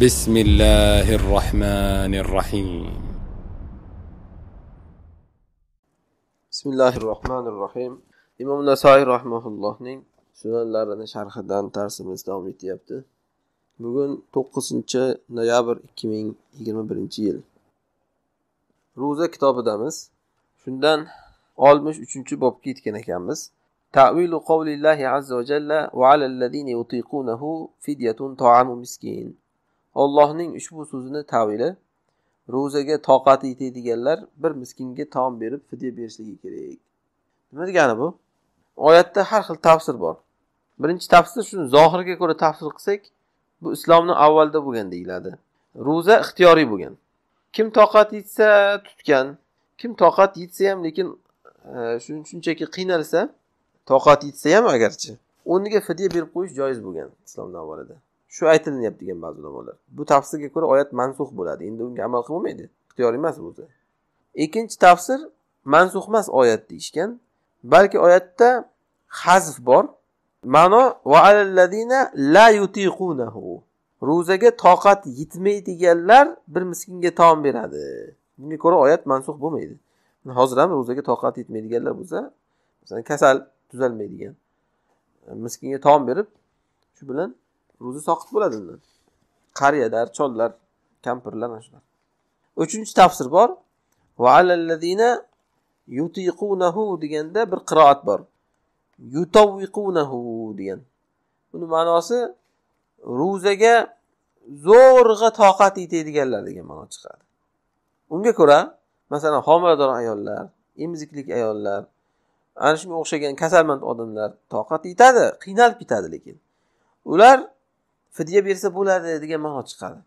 بسم الله الرحمن الرحيم bismillahi rohmanir rohim imom nasoiy rahmaullohning sunanlarini sharhidan darsimiz davom etyapti bugun to'qqizinchi noyabr ikki ming yigirma birinchi yil ro'za kitobidamiz shundan oltmish uchinchi bobga yetgan ekanmiz تأويل قول الله عز وجل وعلى الذين يطيقونه فدية طعام مسكين Allohning ushbu so'zini tavili ro'zaga toqati yetadiganlar bir miskinga taom berib fidya berishligi kerak. Nima degani bu? Oyatda har xil tafsir bor. Birinchi tafsir shuni zohirga ko'ra tafsir qilsak bu islomni avvalida bo'lgan deyiladi. Ro'za ixtiyoriy bo'lgan. Kim toqat yetsa tutgan. Kim toqat yetsa ham lekin e, shunchaki qiynalsa toqat yetsa ham agarchi o'rniga fidya berib qo'yish joiz bo'lgan islomdan avvalida. Shu aytilinyapti degan ba'zi ulamolar bu tafsirga ko'ra oyat mansux bo'ladi. Endi unga amal qilib bo'lmaydi ixtiyor emas o'zi. Ikkinchi tafsir mansux emas oyat deyishgan. Balki oyatda hazf bor. Ma'no la yutiqunahu. Ro'zaga toqat yetmaydiganlar bir miskinga taom beradi. Bunga ko'ra oyat mansux bo'lmaydi. Hozir ham ro'zaga toqat yetmaydiganlar bo'lsa masalan kasal tuzalmaydigan miskinga taom berib shu bilan ro'za soqit bo'ladi undan qariyalar chollar kampirlar mana shular. Uchinchi tafsir bor. Yutiqunahu deganda bir qiroat bor. Yutavviqunahu degan. Buni ma'nosi ro'zaga zo'rg'a toqat yetadiganlar degan ma'no chiqadi. Unga ko'ra masalan homilador ayollar emiziklik ayollar ana shunga o'xshagan kasalmand odamlar toqat yetadi qiynalib ketadi lekin. Ular fidya bersa bo'ladi degan ma'no chiqadi.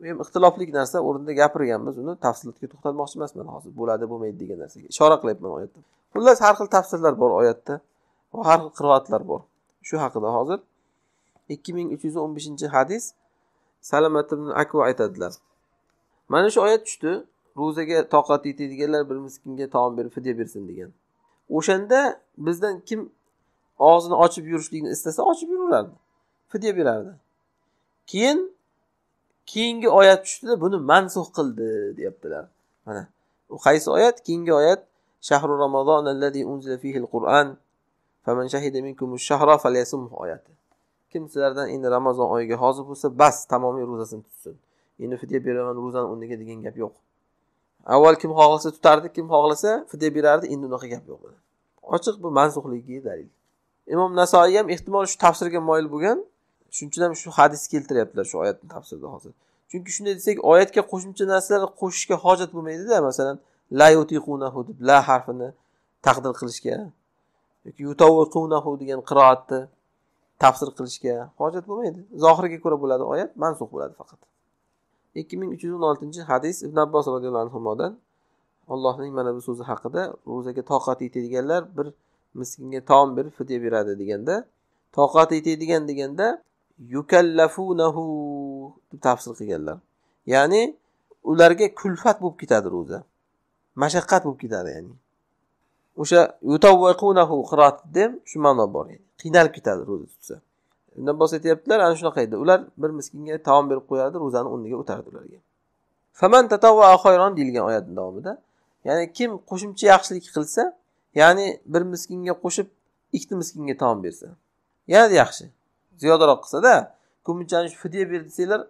U ham ixtilofli narsa o'rnida gapirganmiz uni tafsilotga to'xtalmoqchi emasman hozir. Bo'ladi bo'lmaydi degan narsaga ishora qilyapman oyatda. Xullas har xil tafsirlar bor oyatda va har xil qiroatlar bor. Shu haqida hozir ikki ming uch yuz o'n beshinchi hadis salomat ibn akva aytadilar. Mana shu oyat tushdi. Ro'zaga toqati yetadiganlar bir miskinga taom berib fidya bersin degan. O'shanda bizdan kim og'zini ochib yurishlikni istasa ochib yuraverardi fidya berardi. Keyin keyingi oyat tushdida buni mansux qildi deyaptilar. Mana u qaysi oyat? Keyingi oyat shahru ramazon allazi unzila fihi qur'an faman shahida minkum shahra falyasumhu oyati. Kim sizlardan endi ramazon oyiga hozir bo'lsa bas tamomiy ro'zasini tutsin. Endi fidya beraman ro'zani o'rniga degan gap yo'q. Avval kim xohlasa tutardi kim xohlasa fidya berardi endi unaqa gap yo'q ochiq bu mansuhligiga dalil. Imom nasoiy ham ehtimol shu tafsirga moyil bo'lgan shuning uchun ham shu hadis keltiryaptilar shu oyatni tafsirida hozir. Chunki shunday desak oyatga qo'shimcha narsalar qo'shishga hojat bo'lmaydida masalan la yutiqunahu deb la harfini taqdir qilishga yoki yutaviqunahu degan qiroatni tafsir qilishga hojat bo'lmaydi. Zohiriga ko'ra bo'ladi oyat mansux bo'ladi faqat. Ikki ming uch yuz o'n oltinchi hadis ibn abbos roziyallohu anhudan allohning mana bu so'zi haqida ro'zaga toqati yetadiganlar bir miskinga taom berib fidya beradi deganda toqati yetadigan deganda yukallafunahu deb tafsir qilganlar. Ya'ni ularga kulfat bo'lib ketadi ro'za. Mashaqqat bo'lib ketadi ya'ni. O'sha yutavvaqunahu qiroatida ham shu ma'no bor yani. Qiynalib ketadi ro'za tutsa. Undan bosh aytyaptilar ana shunaqa edi. Ular bir miskinga taom berib qo'yardi ro'zani o'rniga o'tardi ularga. Faman xayron deyilgan oyatni davomida ya'ni kim qo'shimcha yaxshilik qilsa ya'ni bir miskinga qo'shib ikkita miskinga taom bersa. Yanada yaxshi. Ziyodaroq qilsada ko'pinchalik fidya ber desanglar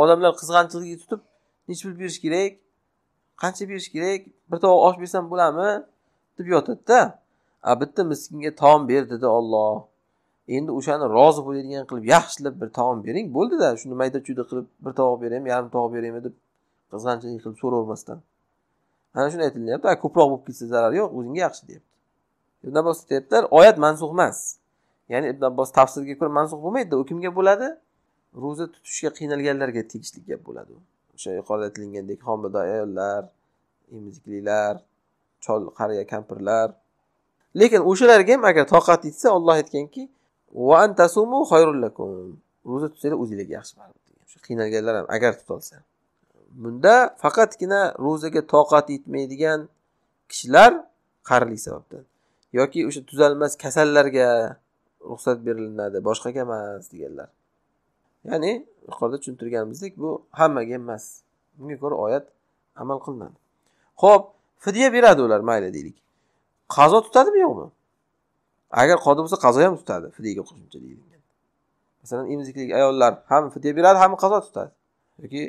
odamlar qizg'anchiligi tutib necha pul berish kerak qancha berish kerak bir tovoq osh bersam bo'ladimi deb yotadida. A bitta miskinga taom ber dedi olloh endi o'shani rozi bo'ladigan qilib yaxshilab bir taom bering bo'ldida. Shuni mayda chuyda qilib bir tovoq beraymi yarim tovoq beraymi deb qizg'anchilik qilib so'ravermasdan. Ana shuni aytilyapti ko'proq bo'lib ketsa zarari yo'q o'zingga yaxshi deyapti. Ibn abbos aytyaptilar oyat mansux emas. Ya'ni ibn abbos tafsiriga ko'ra mansux bo'lmaydi u kimga bo'ladi? Ro'za tutishga qiynalganlarga tegishli gap bo'ladi o'sha yuqorida aytilgandek homilador ayollar emiziklilar chol qariya kampirlar. Lekin o'shalarga ham agar toqat yetsa olloh aytganki ro'za tutsanglar o'zinglarga yaxshi qiynalganlar ham agar tutolsa. Bunda faqatgina ro'zaga toqat yetmaydigan kishilar qarilik sababdan. Yoki o'sha tuzalmas kasallarga ruxsat berilinadi boshqaga emas deganlar. Ya'ni yuqorida tushuntirganimizdek bu hammaga emas. Bunga ko'ra oyat amal qilinadi. Ho'p fidya beradi ular mayli deylik. Qazo tutadimi yo'qmi? Agar qodir bo'lsa qazo ham tutadi fidyaga qo'shimcha deyilgan. Masalan emiziklik ayollar ham fidya beradi ham qazo tutadi. Yoki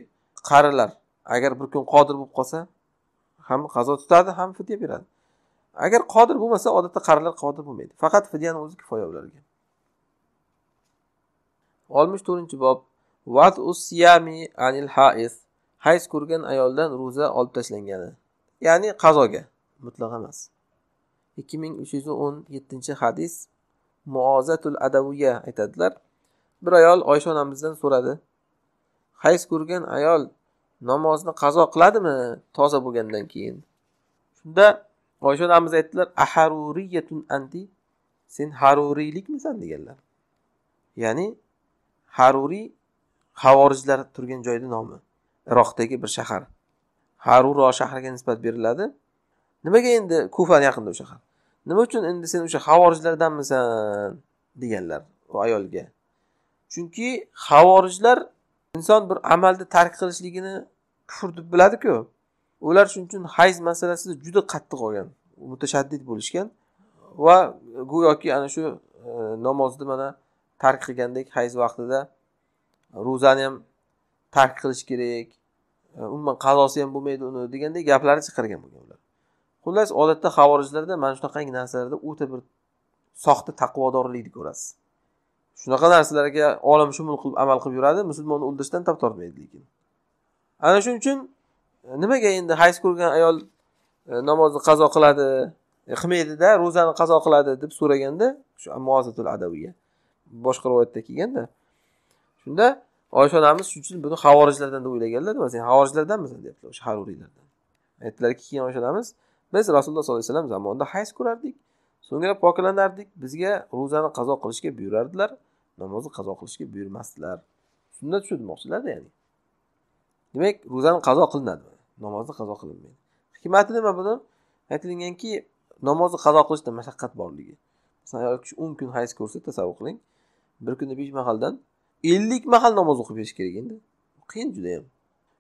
qarilar agar bir kun qodir bo'lib qolsa ham qazo tutadi ham fidya beradi. Agar qodir bo'lmasa odatda qarilar qodir bo'lmaydi. Faqat fidyani o'zi kifoya ularga. Oltmish to'rtinchi bob. Vat usiyami anil haiz hayz ko'rgan ayoldan ro'za olib tashlangani. Ya'ni qazoga mutlaq emas. ikki ming uch yuz o'n yettinchi hadis muozatul adaviya aytadilar. Bir ayol oysha onamizdan so'radi. Hayz ko'rgan ayol namozni qazo qiladimi toza bo'lgandan keyin? Shunda oysha onamiz aytdilar aharuriyatun anti sen haruriylikmisan deganlar. Ya'ni haruriy havorijlar turgan joyni nomi iroqdagi bir shahar. Haruro shahriga nisbat beriladi. Nimaga endi kufani yaqinda o'sha shahar? Nima uchun endi sen o'sha havorijlardanmisan deganlar u ayolga? Chunki havorijlar inson bir amalni tark qilishligini kufr deb biladiku. Ular shuning uchun hayz masalasida juda qattiq olgan mutashaddid bo'lishgan va go'yoki ana shu e, namozni mana tark qilgandek hayz vaqtida ro'zani ham tark qilish kerak e, umuman qazosi ham bo'lmaydi uni degandek gaplarni chiqargan bo'lgan ular. Xullas odatda havorijlarda mana shunaqangi narsalarda o'ta bir soxta taqvodorlikni ko'rasiz. Shunaqa narsalarga olamshumul qilib amal qilib yuradi musulmonni o'ldirishdan tap tortmaydi lekin. Ana shuning uchun nimaga endi hayz ko'rgan ayol e, namozni qazo qiladi? E, Qilmaydida ro'zani qazo qiladi deb so'raganda shu muozatul adaviya boshqa rivoyatda kelganda shunda oysha onamiz shuning uchun buni havorijlardan deb o'ylaganlar. Sen havorijlardanmisan deyaptilar o'sha haruriylardan. Aytdilarki keyin oysha onamiz biz rasululloh sollallohu alayhi vasallam zamonida hayz ko'rardik so'ngra poklanardik bizga ro'zani qazo qilishga buyurardilar namozni qazo qilishga buyurmasdilar. Shunda shu ya'ni. Demak ro'zani qazo qilinadi. Namozni qazo qilinmaydi. Hikmati nima buni? Aytilinganki namozni qazo qilishda mashaqqat borligi. Masalan ayol kishi o'n kun hayz ko'rsa tasavvur qiling bir kunda besh mahaldan ellik mahal namoz o'qib berish kerak endi. Qiyin judayam.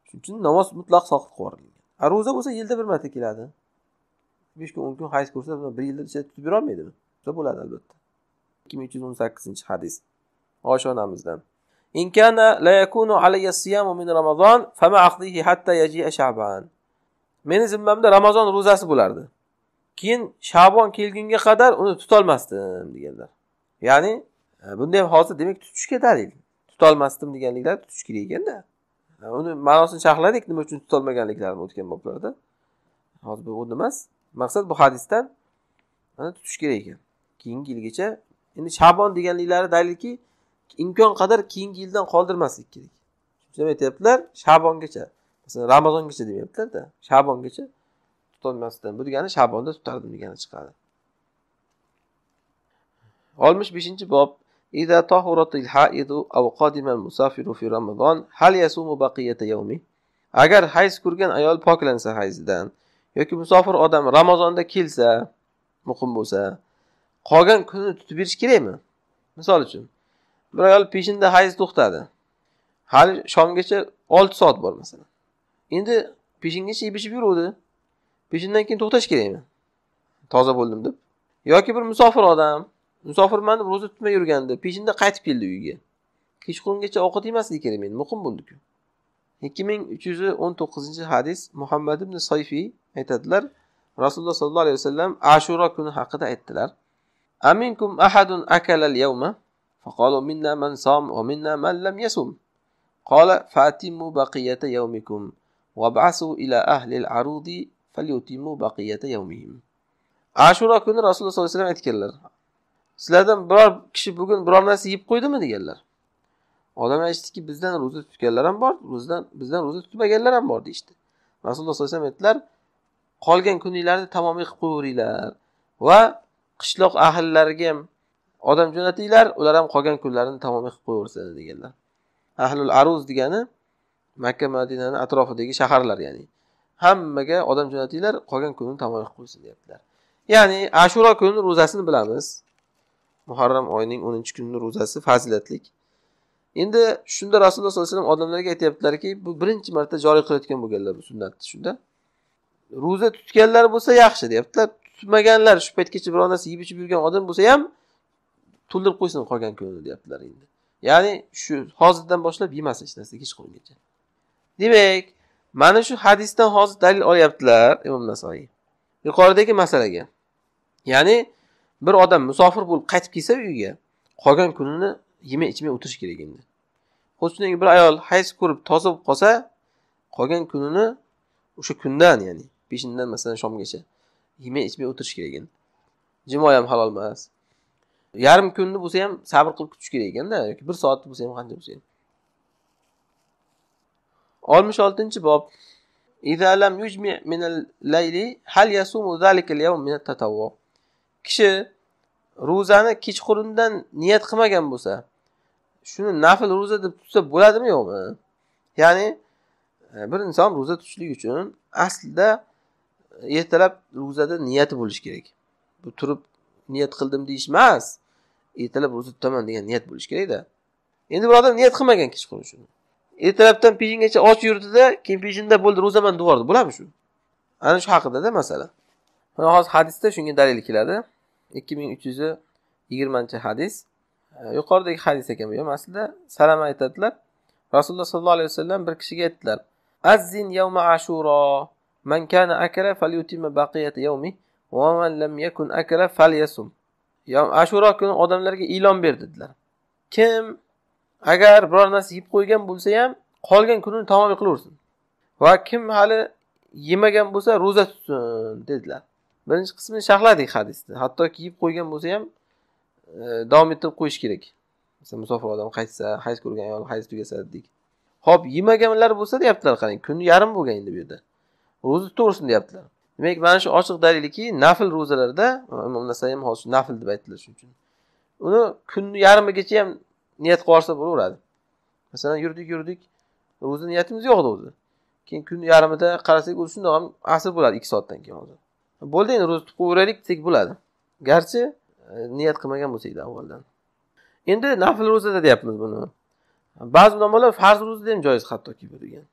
Shuning uchun namoz mutlaq soqit qilib yuborilgan ro'za bo'lsa yilda bir marta keladi. Besh kun o'n kun hayz ko'rsa bir yilda ichida tutib berolmaydimi bo'ladi albatta. Ikki ming uch yuz o'n sakkizinchi hadis. Osha onamizdan. Meni zimmamda ramazon ro'zasi bo'lardi. Keyin shabon kelgunga qadar uni tutolmasdim deganlar. Ya'ni e, bunda ham hozir demak tutishga dalil tutolmasdim deganliklari tutish kerak ekanda e, uni ma'nosini sharhladik nima uchun tutolmaganliklarini o'tgan boblarda. Hozir bu emas. Maqsad bu hadisdan mana tutish kerak ekan. Keyingi yilgacha endi shabon deganliklari dalilki imkon qadar keyingi yildan qoldirmaslik kerak shuning aytyaptilar shabongacha masalan ramazongacha demayaptilarda shabongacha tutolmasdan bu degani shabonda tutardim degani chiqadi oltmish beshinchi bob إذا طهرت الحائض أو قادم المسافر في رمضان هل يصوم بقية يومه agar hayz ko'rgan ayol poklansa hayzidan yoki musofir odam ramazonda kelsa muqim bo'lsa qolgan kunni tutib berish kerakmi misol uchun bir ayol peshinda hayz to'xtadi. Hali shomgacha olti soat bor masalan. Endi peshingacha yeb ichib yuruvdi. Peshindan keyin to'xtash kerakmi? Toza bo'ldim deb. Yoki bir musofir odam musofirman deb ro'za tutmay yurgandi peshinda qaytib keldi uyiga kechqurungacha ovqat yemasligi kerak endi muqim bo'ldiku ikki ming uch yuz o'n to'qqizinchi hadis muhammad ibn soyfiy aytadilar. Rasululloh sollallohu alayhi vasallam ashuro kuni haqida aytdilar. Aminkum ahadun akalal yawma? فقالوا منا من صام ومنا من لم يصم قال فأتموا بقية يومكم وابعثوا إلى أهل العروض فليتموا بقية يومهم ashuro kuni rasululloh sollallohu alayhi vasallam aytganlar sizlardan biror kishi bugun biror narsa yeb qo'ydimi deganlar odamlar aytishdiki bizdan ro'za tutganlar ham bor ro'zadan bizdan ro'za tutmaganlar ham bor deyishdi rasululloh sollallohu alayhi vasallam aytdilar qolgan kuninglarni tamomiy qilib qo'yaveringlar va qishloq ahllariga ham odam jo'natinglar ular ham qolgan kunlarini tamomiy qilib qo'yaversin deganlar. Ahlul aruz degani makka madinani atrofidagi shaharlar ya'ni hammaga odam jo'natinglar qolgan kunini tamomiy qilib qo'ysin deyaptilar. Ya'ni ashuro kuni ro'zasini bilamiz. Muharram oyining o'ninchi kunini ro'zasi fazilatlik. Endi shunda rasululloh sollallohu alayhi vasallam odamlarga aytyaptilarki bu birinchi marta joriy qilayotgan bo'lganlar bu sunnatni shunda. Ro'za tutganlar bo'lsa yaxshi deyaptilar. Tutmaganlar shu paytgacha biror narsa yeb ichib yurgan odam bo'lsa ham to'ldirib qo'ysin qolgan kunini deyaptilar endi. Ya'ni shu hozirdan boshlab yemasin hech narsa kechqurungacha demak mana shu hadisdan hozir dalil olyaptilar imom nasoiy yuqoridagi masalaga. Ya'ni bir odam musofir bo'lib qaytib kelsa uyiga qolgan kunini yemay ichmay o'tirish kerak endi. Xuddi shuningdek bir ayol hayz ko'rib toza bo'lib qolsa qolgan kunini o'sha kundan ya'ni peshindan masalan shomgacha yemay ichmay o'tirish kerak endi. Jimo ham halol emas. Yarim kunni bo'lsa ham sabr qilib kutish kerak ekanda yoki bir soat bo'lsa ham qancha bo'lsa ham oltmish oltinchi bob. Kishi ro'zani kechqurundan niyat qilmagan bo'lsa shuni nafl ro'za deb tutsa bo'ladimi yo'qmi? Ya'ni e, bir inson ro'za tutishlik uchun aslida e, ertalab ro'zada niyati bo'lishi kerak. Bu turib niyat qildim deyish emas. Ertalab ro'za tutaman degan niyat bo'lishi kerakda endi bir odam niyat qilmagan kechqurun shuni ertalabdan peshingacha och yurdida keyin peshinda bo'ldi ro'zaman deb yubordi bo'ladimi shu? Ana shu haqidada masala. Hozir hadisda shunga dalil keladi. ikki ming uch yuz yigirmanchi hadis. Yuqoridagi hadis ekan bu ham aslida salama aytadilar. Rasululloh sollallohu alayhi vasallam bir kishiga aytdilar. Azzin yawma ashuro man kana akala falyutimma baqiyata yawmi va man lam yakun akala falyasum. Ashuro kuni odamlarga e'lon ber dedilar. Kim? Agar biror narsa yeb qo'ygan bo'lsa ham qolgan kunini tamomiy qilaversin. Va kim hali yemagan bo'lsa ro'za tutsin dedilar. Birinchi qismini sharhladik hadisni hattoki yeb qo'ygan bo'lsa ham e, davom ettirib qo'yish kerak. Masalan musofir odam qaytsa hayz ko'rgan ayol hayz tugasa dedik. Ho'p yemaganlar bo'lsa deyaptilar qarang kun yarim bo'lgan endi bu yerda. Ro'za tutaversin deyaptilar. Demak mana shu ochiq dalilki nafl ro'zalarda imom nasaiy ham hozir nafl deb aytdilar shuning uchun uni kunni yarmigacha ham niyat qilib yuborsa bo'laveradi. Masalan yurdik yurdik ro'za niyatimiz yo'q edi o'zi keyin kun yarmida qarasak o'zi shundoq ham asr bo'ladi ikki soatdan keyin hozir. Bo'ldi endi ro'za tutib qo'yaveraylik desak bo'ladi. Garchi e, niyat qilmagan bo'lsakda avvaldan. Endi nafl ro'zada deyapmiz buni. Ba'zi ulamolar farz ro'zada ham joiz hattoki bu degan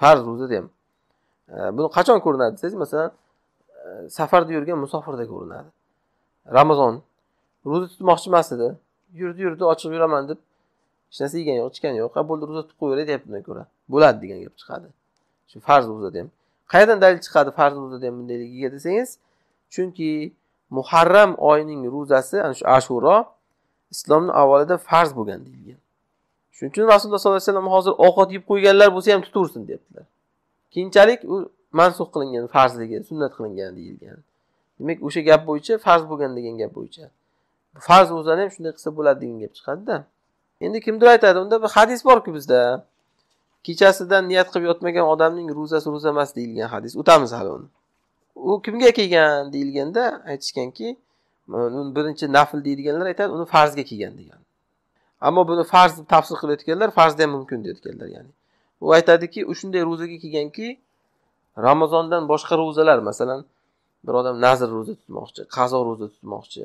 farz ro'zada ham buni qachon ko'rinadi desangiz masalan e, safarda yurgan musofirda ko'rinadi. Ramazon ro'za tutmoqchi emas edi. Yurdi yurdi ochiq yuraman deb hech narsa yegan yo'q ichgan yo'q. Bo'ldi ro'za tutib qo'yaveray deyaptidan ko'ra. Bo'ladi degan gap chiqadi. Shu farz ro'zada ham qayerdan dalil chiqadi farz ro'zada ham bundayligiga desangiz chunki muharram oyining ro'zasi ana shu ashuro islomni avvalida farz bo'lgan deyilgan. Shuning uchun rasululloh sollallohu alayhi vasallam hozir ovqat yeb qo'yganlar bo'lsa ham tutaversin deyaptilar keyinchalik u mansux qilingan farzligi sunnat qilingan deyilgan. Demak o'sha gap bo'yicha farz bo'lgan degan gap bo'yicha. Farz ro'zani ham shunday qilsa bo'ladi degan gap chiqadida. Endi kimdir aytadi unda bir hadis borku bizda. Kechasidan niyat qilib yotmagan odamning ro'zasi ro'za emas deyilgan hadis. O'tamiz hali uni. U kimga kelgan deyilganda aytishganki birinchi nafl deydiganlar aytadi uni farzga kelgan degan. Ammo buni farz deb tafsir qilayotganlar farzda ham mumkin deyotganlar ya'ni. U aytadiki u shunday ro'zaga kelganki ramazondan boshqa ro'zalar masalan bir odam nazr ro'za tutmoqchi qazo ro'za tutmoqchi.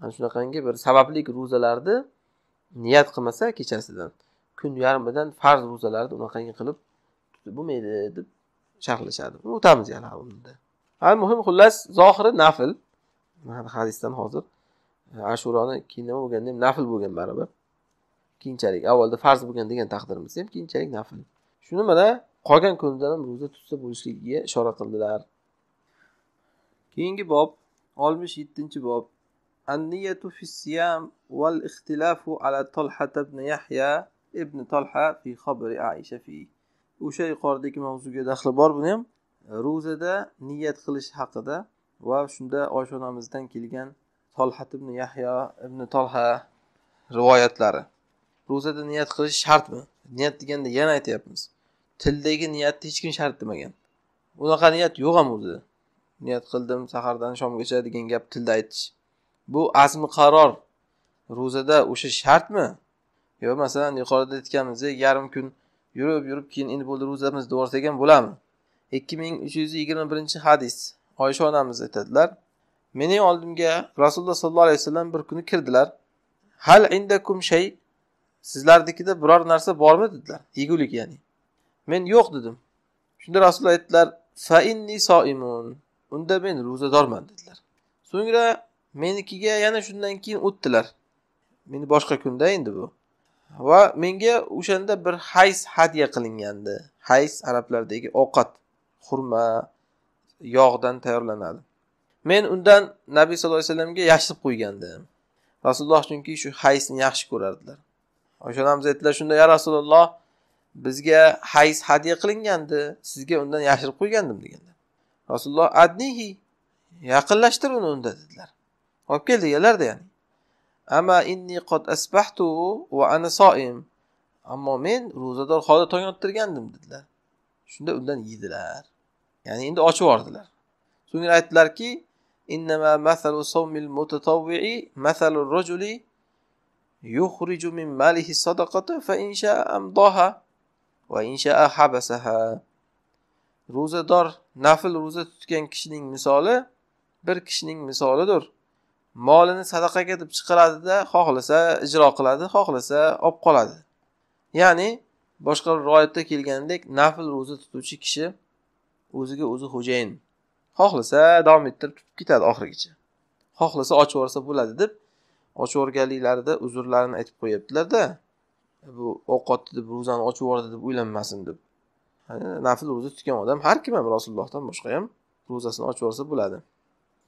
Ana shunaqangi bir sabablik ro'zalarni niyat qilmasa kechasidan kun yarmidan farz ro'zalarni unaqangi qilib tutib bo'lmaydi deb sharhlashadi. O'tamiz yana unda. Ha muhim xullas zohiri nafl. Hadisdan hozir e, ashuroni keyin nima bo'lganda ham nafl bo'lgan baribir keyinchalik avvalda farz bo'lgan degan taqdirimizda ham keyinchalik nafl shuni mana qolgan kunidan ham ro'za tutsa bo'lishligiga ishora qildilar keyingi bob oltmish yettinchi bob النية في الصيام والاختلاف على طلحة بن يحيى ابن طلحة في خبر عائشة فيه o'sha yuqoridagi mavzuga daxli bor buni ham ro'zada niyat qilish haqida va shunda oysha onamizdan kelgan tolhat ibn yahyo ibn tolha rivoyatlari Ro'zada niyat qilish shartmi? Niyat deganda yana aytyapmiz. Tildagi niyatni hech kim shart demagan. Unaqa niyat yo'q ham o'zida. Niyat qildim sahardan shomgacha degan gap tilda aytish. Bu azmi qaror. Ro'zada o'sha shartmi? Yo masalan yuqorida aytganimizdek yarim kun yurib yurib keyin endi bo'ldi ro'zamiz deb yuborsak ham bo'ladimi? Ikki ming uch yuz yigirma birinchi hadis. Oysha onamiz aytadilar mening oldimga rasululloh sollallohu alayhi vasallam bir kuni kirdilar. Hal indakum shay sizlarnikida biror narsa bormi dedilar. Yegulik ya'ni. Men yo'q dedim. Shunda rasululloh aytdilar fa inni soimun. Unda men ro'zadorman dedilar. So'ngra menikiga yana shundan keyin o'tdilar. Meni boshqa kunda endi bu. Va menga o'shanda bir hays hadya qilingandi. Hays arablardagi ovqat xurma yog'dan tayyorlanadi. Men undan nabiy sallallohu alayhi vasallamga yashirib qo'ygandim. Rasululloh chunki shu haysni yaxshi ko'rardilar. Oysha aytdilar shunda ya Rasululloh bizga hayz hadya qilingandi, sizga undan yashirib qo'ygandim deganlar. Rasululloh adnihi yaqinlashtir uni unda dedilar. Olib kel deganlarda ya'ni. Amma inni qad asbahtu va ana soim. Ammo men ro'zador holda tong ottirgandim dedilar. Shunda undan yedilar. Ya'ni endi ochib yubordilar. So'ngra aytdilarki, innama masalu sawmil mutatawwi'i masalu rajuli yuhriju min malihi sadaqata fa insha amdaha va insha habasaha ro'zador nafl ro'za tutgan kishining misoli bir kishining misolidir. Molini sadaqaga deb chiqaradida xohlasa ijro qiladi xohlasa olib qoladi. Ya'ni boshqa rivoyatda kelgandek nafl ro'za tutuvchi kishi o'ziga o'zi xo'jayin xohlasa davom ettirib tutib ketadi oxirigacha. Xohlasa ochib yuborsa bo'ladi deb ochib yuborganliklarida uzrlarini aytib qo'yyaptilarda bu ovqatni deb ro'zani ochib yubordi deb o'ylanmasin deb. Nafl ro'za tutgan odam har kim ham rasulullohdan boshqa ham ro'zasini ochib yuborsa bo'ladi.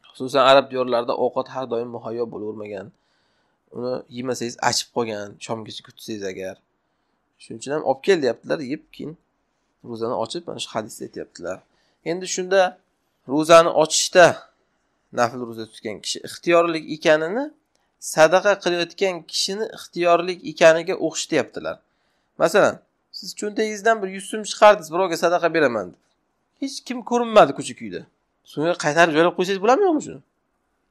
Xususan arab diyorlarida ovqat har doim muhayyo bo'lavermagan uni yemasangiz achib qolgan shomgacha kutsangiz agar. Shuning uchun ham olib kel deyaptilar yeb keyin ro'zani ochib mana shu hadisda aytyaptilar. Endi shunda ro'zani ochishda nafl ro'za tutgan kishi ixtiyorlik ekanini sadaqa qilayotgan kishini ixtiyorlik ekaniga o'xshatyaptilar. Masalan siz cho'ntagingizdan bir yuz so'm chiqardingiz birovga sadaqa beraman deb. Hech kim ko'rinmadi ko'cha kuyda so'ngra qaytarib joylab qo'ysangiz bo'ladimi yo'qmi shuni?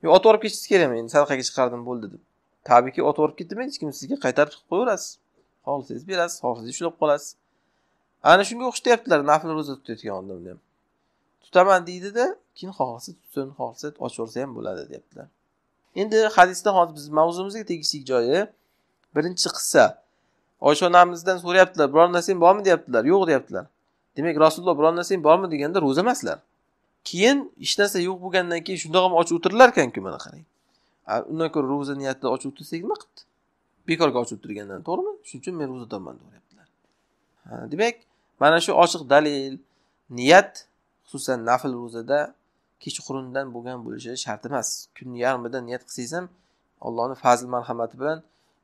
Yo otib yuborib ketishingiz kerakmi endi sadaqaga chiqardim bo'ldi deb. Tabiiyki otib yuborib ketdimi hech kim sizga qaytarib chiqib qo'yaverasiz. Xohlasangiz berasiz xohlasangiz ushlab qolasiz. Ana shunga o'xshatyaptilar nafl ro'za tutayotgan odamni ham. Tutaman deydida keyin xohlasa tutsin xohlasa ochib yuborsa ham bo'ladi deyaptilar. Endi hadisda hozir biz mavzumizga tegishli joyi. Birinchi qissa. Oysha onamizdan so'rayaptilar biror narsang bormi deyaptilar. Yo'q deyaptilar. Demak rasululloh biror narsang bormi deganda ro'za emaslar. Keyin hech narsa yo'q bo'lgandan keyin shundoq ham ochib o'tirdilar ekanku mana qarang. Undan ko'ra ro'za niyatida ochib o'tirsak nima qilibdi bekorga ochib o'tirgandan to'g'rimi? Shuning uchun men ro'zadorman deyaptilar. Demak mana shu ochiq dalil niyat xususan nafl ro'zada kechqurundan bo'lgan bo'lishi shart emas. Kunni yarmida niyat qilsangiz ham allohni fazl marhamati bilan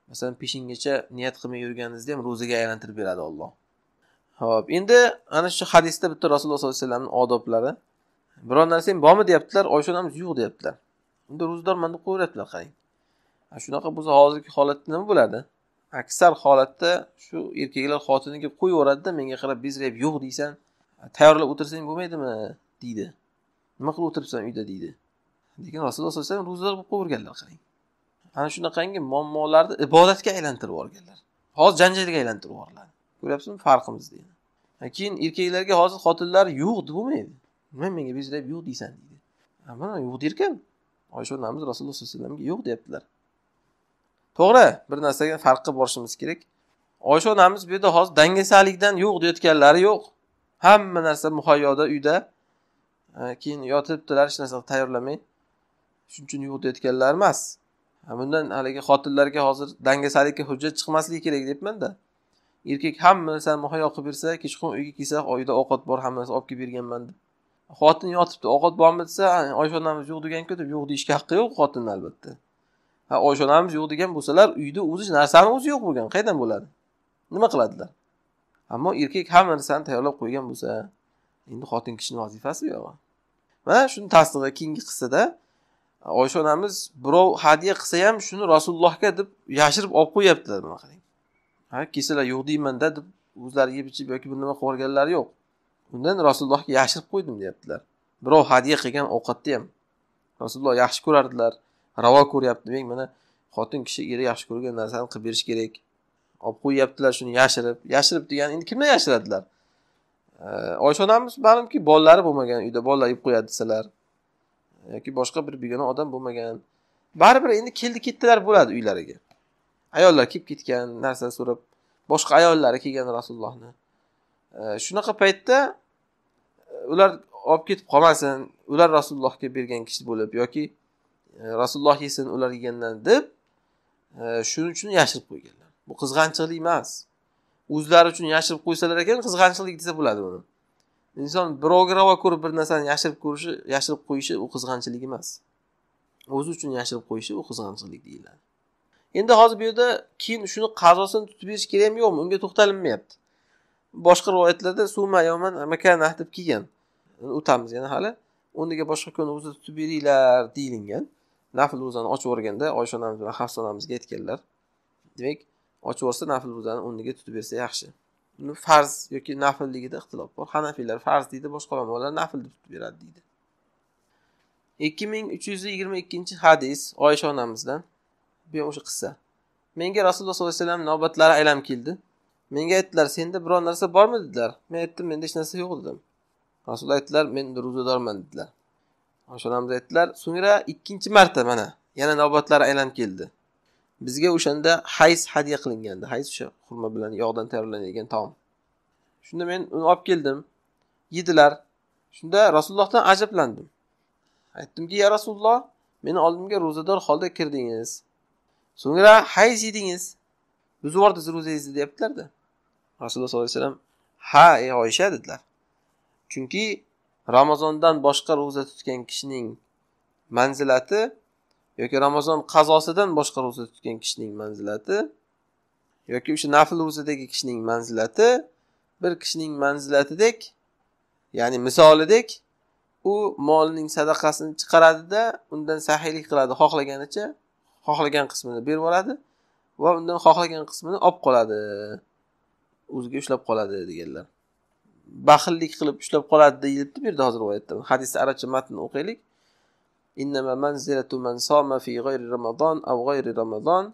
masalan peshingacha niyat qilmay yurganingizni ham ro'zaga aylantirib beradi olloh ho'p endi ana shu hadisda bitta rasululloh sollallohu alayhi vasallamni odoblari. Biror narsang bormi deyaptilar oysha onamiz yo'q deyaptilar. Unda ro'zadorman deb qo'yaveryaptilar qarang. Shunaqa bo'lsa hozirgi holatda nima bo'ladi? Aksar holatda shu erkaklar xotiniga qo'yib yuboradida menga qarab bezrayib yo'q deysan tayyorlab o'tirsang bo'lmaydimi? deydi. Nima qilib o'tiribsan uyda deydi. Lekin rasululloh sallallohu alayhi vasallam ro'zador bo'lib qo'yaverganlar qarang. Ana shunaqangi muammolarni ibodatga aylantirib yuborganlar. Hozir janjalga aylantirib yuboriladi ko'ryapsizmi? Farqimizni keyin erkaklarga hozir xotinlar yo'q deb bo'lmaydi. Nima menga bezrayib yo'q deysan deydi. Mana yo'q derkan oysha onamiz rasululloh sallallohu alayhi vasallamga yo'q deyaptilar. To'g'ri bir narsaga farq qilib borishimiz kerak. Oysha onamiz bu yerda hozir dangasalikdan yo'q deyotganlari yo'q. Hamma narsa muhayyoda uyda keyin yotibdilar hech narsa tayyorlamay shuning uchun yo'q deyotganlar emas. Bundan haligi xotinlarga hozir dangasalikka hujjat chiqmasligi kerak deyapmanda erkak hamma narsani muhayyo qilib bersa kechqurun uyga kelsa uyda ovqat bor hamma narsa olib kelib berganman deb xotin yotibdi ovqat bormi desa oysha onamiz yo'q deganku deb yo'q deyishga haqqi yo'q xotinni albatta. Ha oysha onamiz yo'q degan bo'lsalar uyda o'zi narsani o'zi yo'q bo'lgan qayerdan bo'ladi? Nima qiladilar? Ammo erkak hamma narsani tayyorlab qo'ygan bo'lsa endi xotin kishini vazifasi bu yog'i mana shuni tasdig'i keyingi qissada oysha onamiz birov hadya qilsa ham shuni rasulullohga deb yashirib olib qo'yyaptilar mana qarang ha kelsalar yo'q deymanda deb o'zlari yeb ichib yoki bir nima qilib yuborganlari yo'q. Undan rasulullohga yashirib qo'ydim deyaptilar. Birov hadya qilgan ovqatni ham rasululloh yaxshi ko'rardilar ravo ko'ryapti. Men mana xotin kishi eri yaxshi ko'rgan narsani qilib berish kerak. Olib qo'yyaptilar shuni yashirib. Yashirib degani endi kimdan yashiradilar? Oysha onamiz ma'lumki bolalari bo'lmagan uyda bolalar yeb qo'yadi desalar yoki boshqa bir begona odam bo'lmagan. Baribir endi keldi ketdilar bo'ladi uylariga. Ayollar kelib ketgan narsa so'rab boshqa ayollari kelgan rasulullohni. Shunaqa paytda e, ular olib ketib qolmasin ular rasulullohga bergan kishi bo'lib yoki e, rasululloh yesin ular yegandan deb e, shuning uchun yashirib qo'yganlar. Bu qizg'anchiqlik emas. O'zlari uchun yashirib qo'ysalar ekan qizg'anchiqlik desa bo'ladi buni inson birovga ravo ko'rib bir narsani yashirib ko'rishi yashirib qo'yishi u qizg'anchilik emas. O'zi uchun yashirib qo'yishi u qizg'anchiqlik deyiladi. Endi hozir bu yerda keyin shuni qazosini tutib berish kerakmi yo'qmi? Unga to'xtalinmayapti. Boshqa rivoyatlarda suma yoman makanah deb kelgan. O'tamiz yana hali. O'rniga boshqa kun o'zi tutib beringlar deyilgan. Nafl ro'zani ochib yuborganda oysha onamiz bilan hafsa onamizga aytganlar. Demak ochib yuborsa nafl ro'zani o'rniga tutib bersa yaxshi. Buni farz yoki naflligida ixtilof bor. Hanafiylar farz deydi boshqa ulamolar nafl deb tutib beradi deydi. ikki ming uch yuz yigirma ikkinchi hadis oysha onamizdan. Bu ham o'sha qissa. Menga rasululloh sollallohu alayhi vasallam navbatlari aylanib keldi. Menga aytdilar senda biror narsa bormi? dedilar. Men aytdim menda hech narsa yo'q dedim. Rasululloh aytdilar men ro'zadorman dedilar. Oysha onamiz aytdilar so'ngra ikkinchi marta mana yana navbatlari aylanib keldi. Bizga o'shanda hayz hadya qilingandi. Hayz o'sha xurma bilan yog'dan tayyorlanadigan taom. Shunda men uni olib keldim. Yedilar. Shunda rasulullohdan ajablandim. Aytdimki ya rasululloh meni oldimga ro'zador holda kirdingiz. So'ngra hayz yedingiz. Buzib yubordingiz ro'zangizni deyaptilarda rasululloh sollallohu alayhi vasallam ha ey oysha dedilar. Chunki ramazondan boshqa ro'za tutgan kishining manzilati yoki ramazon qazosidan boshqa ro'za tutgan kishining manzilati yoki o'sha nafl ro'zadagi kishining manzilati bir kishining manzilatidek ya'ni misolidek u molining sadaqasini chiqaradida undan sahiylik qiladi. Xohlaganicha xohlagan qismini berib yuboradi va undan xohlagan qismini olib qoladi. O'ziga ushlab qoladi deganlar. Baxillik qilib ushlab qoladi deyilibdi bu yerda hozir rivoyatda hadisni arabcha matnini o'qiylik. إنما منزلة من صام في غير رمضان أو غير رمضان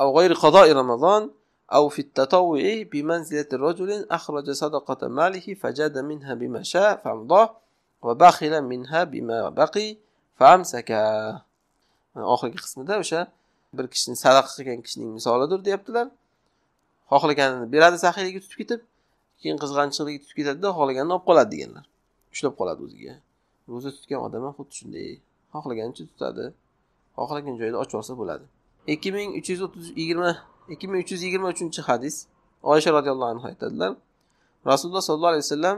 أو غير قضاء رمضان أو في التطوع بمنزلة رجل أخرج صدقة ماله فجاد منها بما شاء فأمضاه وبخل منها بما بقي فأمسك oxirgi qismida o'sha bir kishini sadaqa qilgan kishining misolidir deyaptilar xohlaganini beradi saxiyligi tutib ketib keyin qizg'anchiqligi tutib ketadida xohlaganini olib qoladi deganlar ushlab qoladi o'ziga ro'za tutgan odam ham xuddi shunday xohlaganicha tutadi. Xohlagan joyda ochib olsa bo'ladi. Ikki ming uch yuz o'ttiz yigirma ikki ming uch yuz yigirma uchinchi hadis oysha roziyallohu anhu aytadilar. Rasululloh sollallohu alayhi vasallam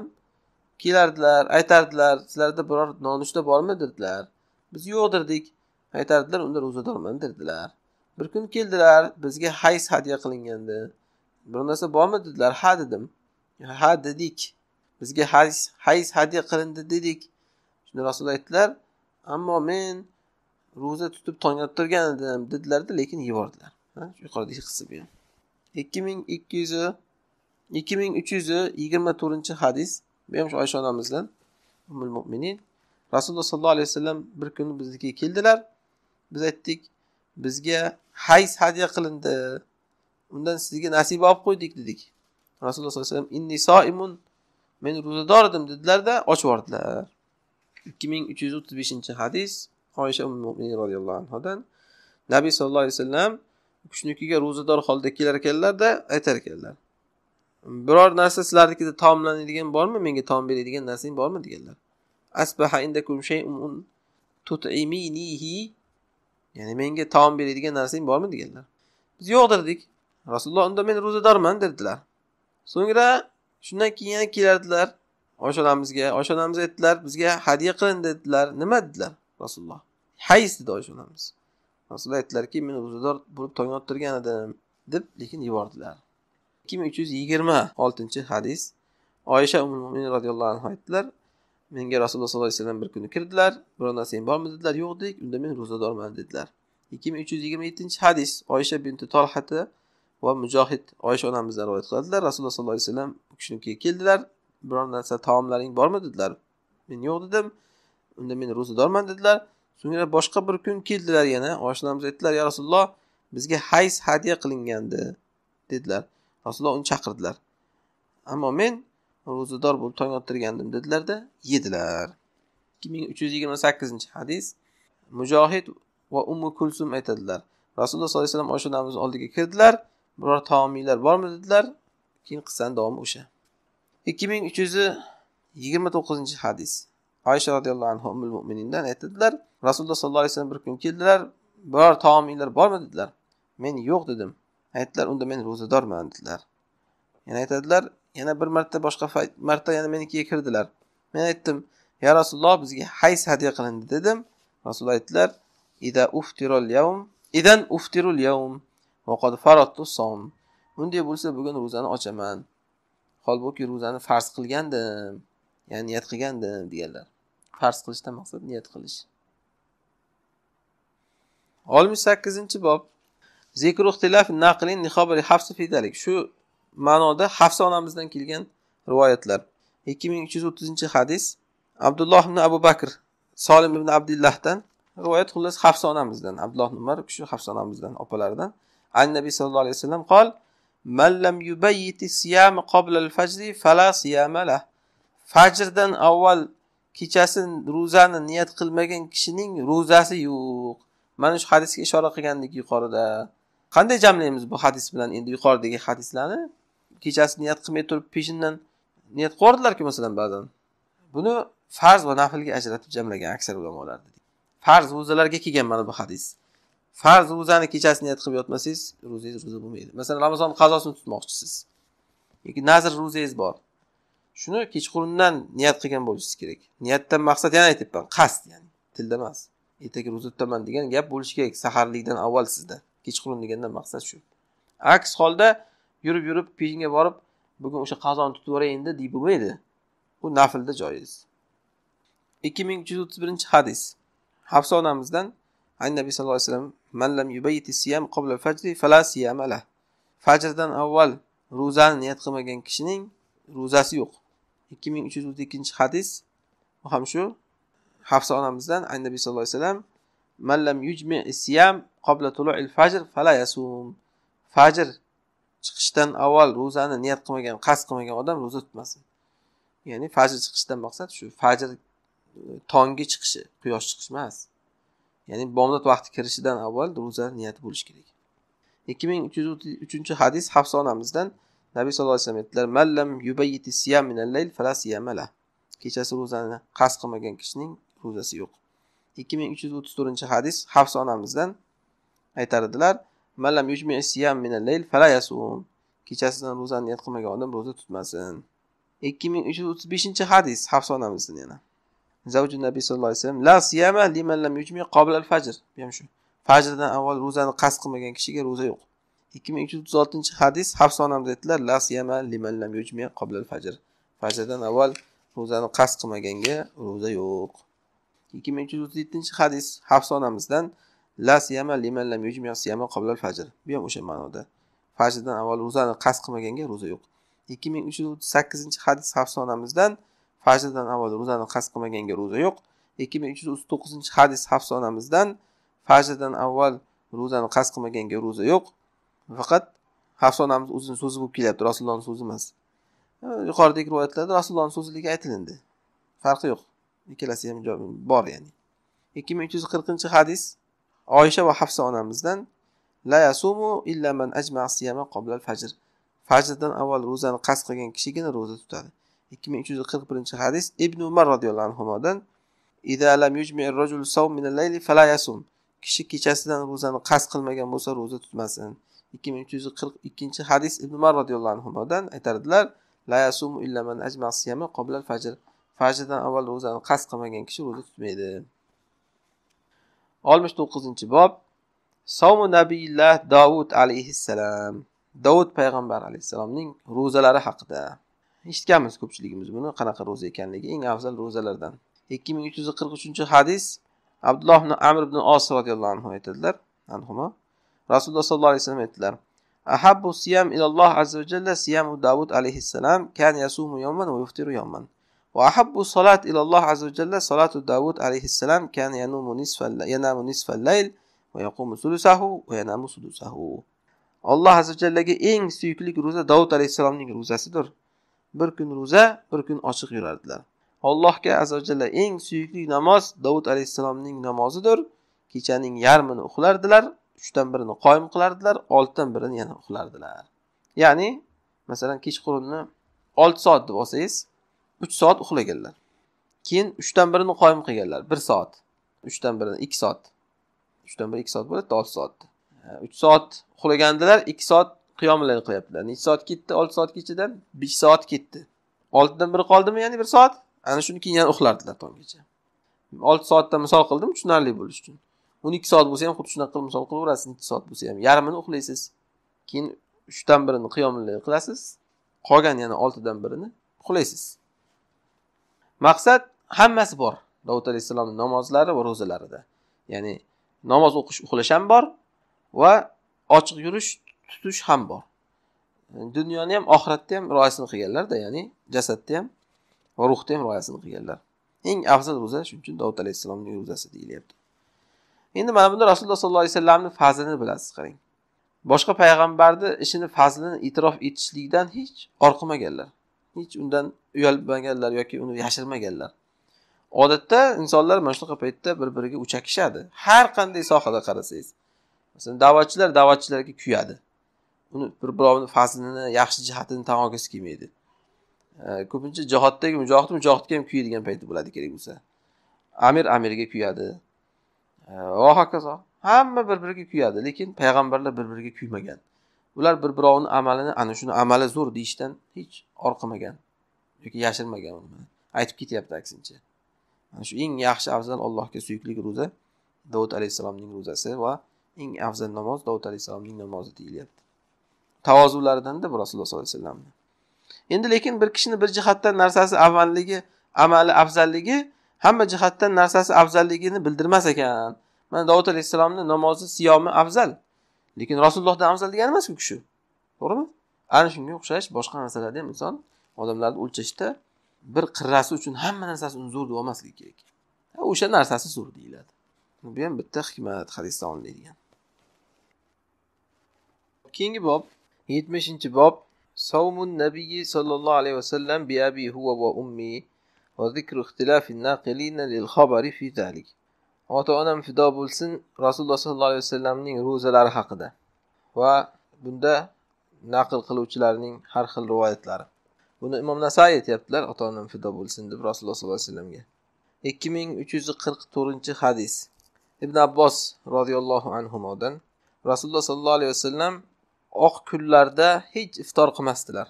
kelardilar aytardilar sizlarda biror nonushta bormi? dedilar. Biz yo'q derdik. Aytardilar unda ro'zadorman dedilar. Bir kun keldilar bizga hayz hadya qilingandi. Bir narsa bormi? dedilar. Ha dedim. Ha dedik. Bizga hayz hays hadya qilindi dedik. Shunda rasululloh aytdilar ammo men ro'za tutib tong ottirgan edim dedilarda lekin yubordilar. Yuqoridagi qissa bu ham. Ikki ming ikki yuz ikki ming uch yuz yigirma to'rtinchi hadis bu ham shu oysha onamizdan umul mo'minin rasululloh sollallohu alayhi vasallam bir kuni biznikiga keldilar. Biz aytdik bizga hayz hadya qilindi. Undan sizga nasiba olib qo'ydik dedik. Rasululloh sollallohu alayhi vasallam inni soimun men ro'zador edim dedilarda ochib yubordilar ikki ming uch yuz o'ttiz beshinchi hadis oysha roziyallohu anhudan nabiy sallallohu alayhi vasallam kuchnikiga ro'zador holda kelar ekanlarda aytar ekanlar. Biror narsa sizlarnikida taomlanadigan bormi menga taom beradigan narsang bormi deganlar. Asbaha indakum shay'un tut'iminihi ya'ni menga taom beradigan narsang bormi deganlar. Biz yo'q dedik rasululloh unda men ro'zadorman dedilar so'ngra shundan keyin yana kelardilar. Oysha onamizga onamiz aytdilar bizga hadya qilin dedilar. Nima dedilar rasululloh? Hays dedi oysha onamiz rasululloh aytdilarki men ro'zador bo'lib tong ottirgan edim deb lekin yubordilar. ikki ming uch yuz yigirma oltinchi hadis. Oysha umul roziyallohu anhu aytdilar menga rasululloh sollallohu alayhi vasallam bir kuni kirdilar biror narsang bormi? dedilar. Yo'q dedik unda men ro'zadorman dedilar. ikki ming uch yuz yigirma yettinchi hadis. Oysha binti tolhati va mujohid oysha onamizdan rivoyat qiladilar. Rasululloh sollallohu alayhi vasallam u kishinikiga keldilar. Biror narsa taomlaring bormi dedilar. Men yo'q dedim. Unda men ro'zadorman dedilar. So'ngra boshqa bir kun keldilar yana. Oysha aytdilar ya rasululloh bizga hayz hadya qilingandi dedilar. Rasululloh uni chaqirdilar. Ammo men ro'zador bo'lib tong ottirgandim dedilarda yedilar. ikki ming uch yuz yigirma sakkizinchi hadis. Mujohid va ummu kulsum aytadilar. Rasululloh sollallohu alayhi vasallam oshnamiz oldiga kirdilar. Biror taominglar bormi dedilar. Keyin qissani davomi o'sha. Ikki ming uch yuz yigirma to'qqizinchi hadis. Oysha roziyallohu anhu umul mo'minindan aytadilar rasululloh sollallohu alayhi vasallam bir kun keldilar biror taominglar bormi dedilar. Men yo'q dedim. Aytdilar unda men ro'zadorman dedilar. Yana aytadilar yana bir marta boshqa marta yana menikiga kirdilar. Men aytdim ya rasululloh bizga hays hadya qilindi dedim. Rasululloh aytdilar ida uftirul yavm idan uftirul yawm vaqad farattu som bunday bo'lsa bugun ro'zani ochaman. Holbuki ro'zani farz qilgandim ya'ni niyat qilgandim deganlar. Farz qilishdan maqsad niyat qilish. Oltmish sakkizinchi bob. Shu ma'noda hafsa onamizdan kelgan rivoyatlar. Ikki ming uch yuz o'ttizinchi hadis. Abdulloh ibn abu bakr solim ibn abdullahdan rivoyat xullas hafsa onamizdan. Abdulloh ibn umar shu hafsa onamizdan opalaridan. An nabiy sallallohu alayhi vasallam qol Mallam yubayyiti siyami qoblal fajri fala siyamalah. Fajrdan avval kechasi ro'zani niyat qilmagan kishining ro'zasi yo'q. Mana shu hadisga ishora qilgandik yuqorida. Qanday jamlaymiz bu hadis bilan endi yuqoridagi hadislarni? Kechasi niyat qilmay turib peshindan niyat qilardilar-ku masalan ba'zan. Buni farz va nafilga ajratib jamlagan aksar ulamolar. Farz ro'zalarga kelgan mana bu hadis. Farz ro'zani kechasi niyat qilib yotmasangiz ro'zangiz ro'za bo'lmaydi. Masalan ramazon qazosini tutmoqchisiz. Yoki nazr ro'zangiz bor. Shuni kechqurundan niyat qilgan bo'lishingiz kerak. Niyatdan maqsad yana aytyapman qasd ya'ni tilda emas. Ertaga ro'za tutaman degan gap bo'lishi kerak saharlikdan avval sizda kechqurun degandan maqsad shu. Aks holda yurib yurib peshinga borib bugun o'sha qazoni tutib yuboray endi deb bo'lmaydi. Bu naflda joiz ikki ming uch yuz o'ttiz birinchi hadis. Hafsa onamizdan an nabiy sallallohu alayhi vasallam man lam yubayyiti siyam qabla fajri fala siyama lah. Fajrdan avval ro'zani niyat qilmagan kishining ro'zasi yo'q. ikki ming uch yuz o'ttiz ikkinchi hadis bu ham shu. Hafsa onamizdan an nabiy sallallohu alayhi vasallam man lam yujmi siyam qabla tulu'il fajr fala yasum. Fajr chiqishdan avval ro'zani niyat qilmagan qasd qilmagan odam ro'za tutmasin. Ya'ni fajr chiqishdan maqsad shu. Fajr e, tonggi chiqishi quyosh chiqishi emas. Ya'ni bomdod vaqti kirishidan avval ro'za niyati bo'lishi kerak. ikki ming uch yuz uchinchi hadis hafsa onamizdan nabiy sallallohu alayhi vasallam aytdilar mallam yubayyiti siyam minal fala siyamala kechasi ro'zani qasd qilmagan kishining ro'zasi yo'q. ikki ming uch yuz o'ttiz to'rtinchi hadis hafsa onamizdan aytar edilar mallam yujmi siyam minal fala yasum. Kechasidan ro'zani niyat qilmagan odam ro'za tutmasin. ikki ming uch yuz o'ttiz beshinchi hadis hafsa onamizdan yana. Zavjun nabiy sallallohu alayhi vasallam la siyama liman lam yujmi qabla al fajr bu ham shu. Fajrdan avval ro'zani qasd qilmagan kishiga ro'za yo'q. Ikki ming uch yuz o'ttiz oltinchi hadis hafsa onamiz aytdilar la siyama liman lam yujmi qabla al fajr fajrdan avval ro'zani qasd qilmaganga ro'za yo'q. Ikki ming uch yuz o'ttiz yettinchi hadis hafsa onamizdan la siyama liman lam yujmi siyama qabla al fajr bu ham o'sha ma'noda. Fajrdan avval ro'zani qasd qilmaganga ro'za yo'q. Ikki ming uch yuz o'ttiz sakkizinchi hadis hafsa onamizdan fajrdan avval ro'zani qasd qilmaganga ro'za yo'q. Ikki ming uch yuz o'ttiz to'qqizinchi hadis hafsa onamizdan fajrdan avval ro'zani qasd qilmaganga ro'za yo'q. Faqat hafsa onamiz o'zini so'zi bo'lib kelyapti rasulullohni so'zi emas. Yuqoridagi rivoyatlarda rasulullohni so'zligi aytilindi. Farqi yo'q. Ikkalasi ham bor ya'ni. Ikki ming uch yuz qirqinchi hadis oysha va hafsa onamizdan la yasumu illa man ajma siyama qabla fajr fajrdan avval ro'zani qasd qilgan kishigina ro'za tutadi. Ikki ming uch yuz qirq birinchi hadis ibn umar roziyallohu anhudan kishi kechasidan ro'zani qasd qilmagan bo'lsa ro'za tutmasin. ikki ming uch yuz qirq ikkinchi hadis ibn umar roziyallohu anhudan aytardilar fajrdan avval ro'zani qasd qilmagan kishi ro'za tutmaydi. oltmish to'qqizinchi bob savmu nabiyillah davud alayhissalom davud payg'ambar alayhissalomning ro'zalari haqida. Eshitganmiz ko'pchiligimiz buni qanaqa ro'za ekanligi. Eng afzal ro'zalardan. Ikki ming uch yuz qirq uchinchi hadis abdulloh ibn amr ibn os roziyallohu anhu aytadilar. Anhuma rasululloh sollallohu alayhi vasallam aytdilar. Ahabbu siyam ilalloh azza va jalla siyamu davud alayhissalam kan yasumu yawman va yuftiru yawman. Va ahabbu solat ilalloh azza va jalla solatu davud alayhissalam kan yanumu nisfal yanamu nisfal layl va yaqumu sulusahu va yanamu sudusahu alloh azza va jallaga eng suyukli ro'za davud alayhissalomning ro'zasidir. Bir kun ro'za bir kun ochiq yurardilar. Allohga azajalla eng suyukli namoz dovud alayhissalomning namozidir. Kechaning yarmini uxlardilar uchdan birini qoyim qilardilar oltidan birini yana uxlardilar. Ya'ni masalan kechqurunni olti soat deb olsangiz uch soat uxlaganlar. Keyin uchdan birini qoyim qilganlar bir soat. Uchdan birini ikki soat. Uchdan biri ikki soat bo'ladida olti soat. Uch soat uxlagandilar ikki soat qiyomlarni qilyaptilar. Necha soat ketdi? Olti soatga ichidan besh soat ketdi. Oltidan biri qoldimi ya'ni bir soat? Ana shuni keyin yana uxlardilar tonggacha. Olti soatdan misol qildim tushunarli bo'lishi uchun. O'n ikki soat bo'lsa ham xuddi shunaqa qilib misol qilaverasiz ikki soat bo'lsa ham. Yarmini uxlaysiz. Keyin uchdan birini qiyomlayl qilasiz. Qolgan yana oltidan birini uxlaysiz. Maqsad hammasi bor. Davud alayhissalomni namozlari va ro'zalarida. Ya'ni namoz o'qish uxlash ham bor va ochiq yurish tutish ham bor. Dunyoni ham oxiratda ham rioyasini qilganlarda ya'ni jasadda ham va ruhda ham rioyasini qilganlar. Eng afzal ro'za shuning uchun davud alayhissalomning ro'zasi deyilyapti. Endi mana bunda rasululloh sollallohu alayhi vasallamni fazlini bilasiz qarang. Boshqa payg'ambarni ishini fazlini e'tirof etishlikdan hech orqimaganlar hech undan uyalmaganlar yoki uni yashirmaganlar. Odatda insonlar mana shunaqa paytda bir biriga uchakishadi. Har qanday sohada qarasangiz masalan da'vatchilar da'vatchilarga kuyadi. Uni bir birovni fazlini yaxshi jihatini tan olgisi kelmaydi. Ko'pincha jihoddagi mujohid mujohidga ham kuyadigan payti bo'ladi kerak bo'lsa. Amir amirga kuyadi. Va hokazo hamma bir biriga kuyadi lekin payg'ambarlar bir biriga kuymagan. Ular bir birovni amalini ana shuni amali zo'r deyishdan hech orqimagan yoki yashirmagan uni aytib ketyapti aksincha. Mana shu eng yaxshi afzal allohga suyukli ro'za dovud alayhissalomning ro'zasi va eng afzal namoz dovud alayhissalomning namozi deyilyapti. Tavozularidanda bu rasululloh sollallohu alayhi vasallamni. Endi lekin bir kishini bir jihatdan narsasi avvalligi amali afzalligi hamma jihatdan narsasi afzalligini bildirmas ekan. Mana davud alayhissalomni namozi siyomi afzal. Lekin rasulullohdan afzal degani emas kishi to'g'rimi? Ana shunga o'xshash boshqa narsalarda ham inson odamlarni o'lchashda bir qirrasi uchun hamma narsasini zo'r deb olmasligi kerak. O'sha narsasi zo'r deyiladi. Bu ham bitta hikmat hadisdan olinadigan. Keyingi bob. Yetmishinchi bob. Savmun nabiyi sollallohu alayhi vasallam bi abi huva va ummi va zikru ixtilafi naqilina lil xabari fi zalik. Ota onam fido bo'lsin rasululloh sollallohu alayhi vasallamning ro'zalari haqida va bunda naql qiluvchilarning har xil rivoyatlari. Buni imom nasoiy aytyaptilar ota onam fido bo'lsin deb rasululloh sollallohu alayhi vasallamga ikki ming uch yuz qirq to'rtinchi hadis. Ibn abbos roziyallohu anhudan rasululloh sollallohu alayhi vasallam oq kunlarda hech iftor qilmasdilar.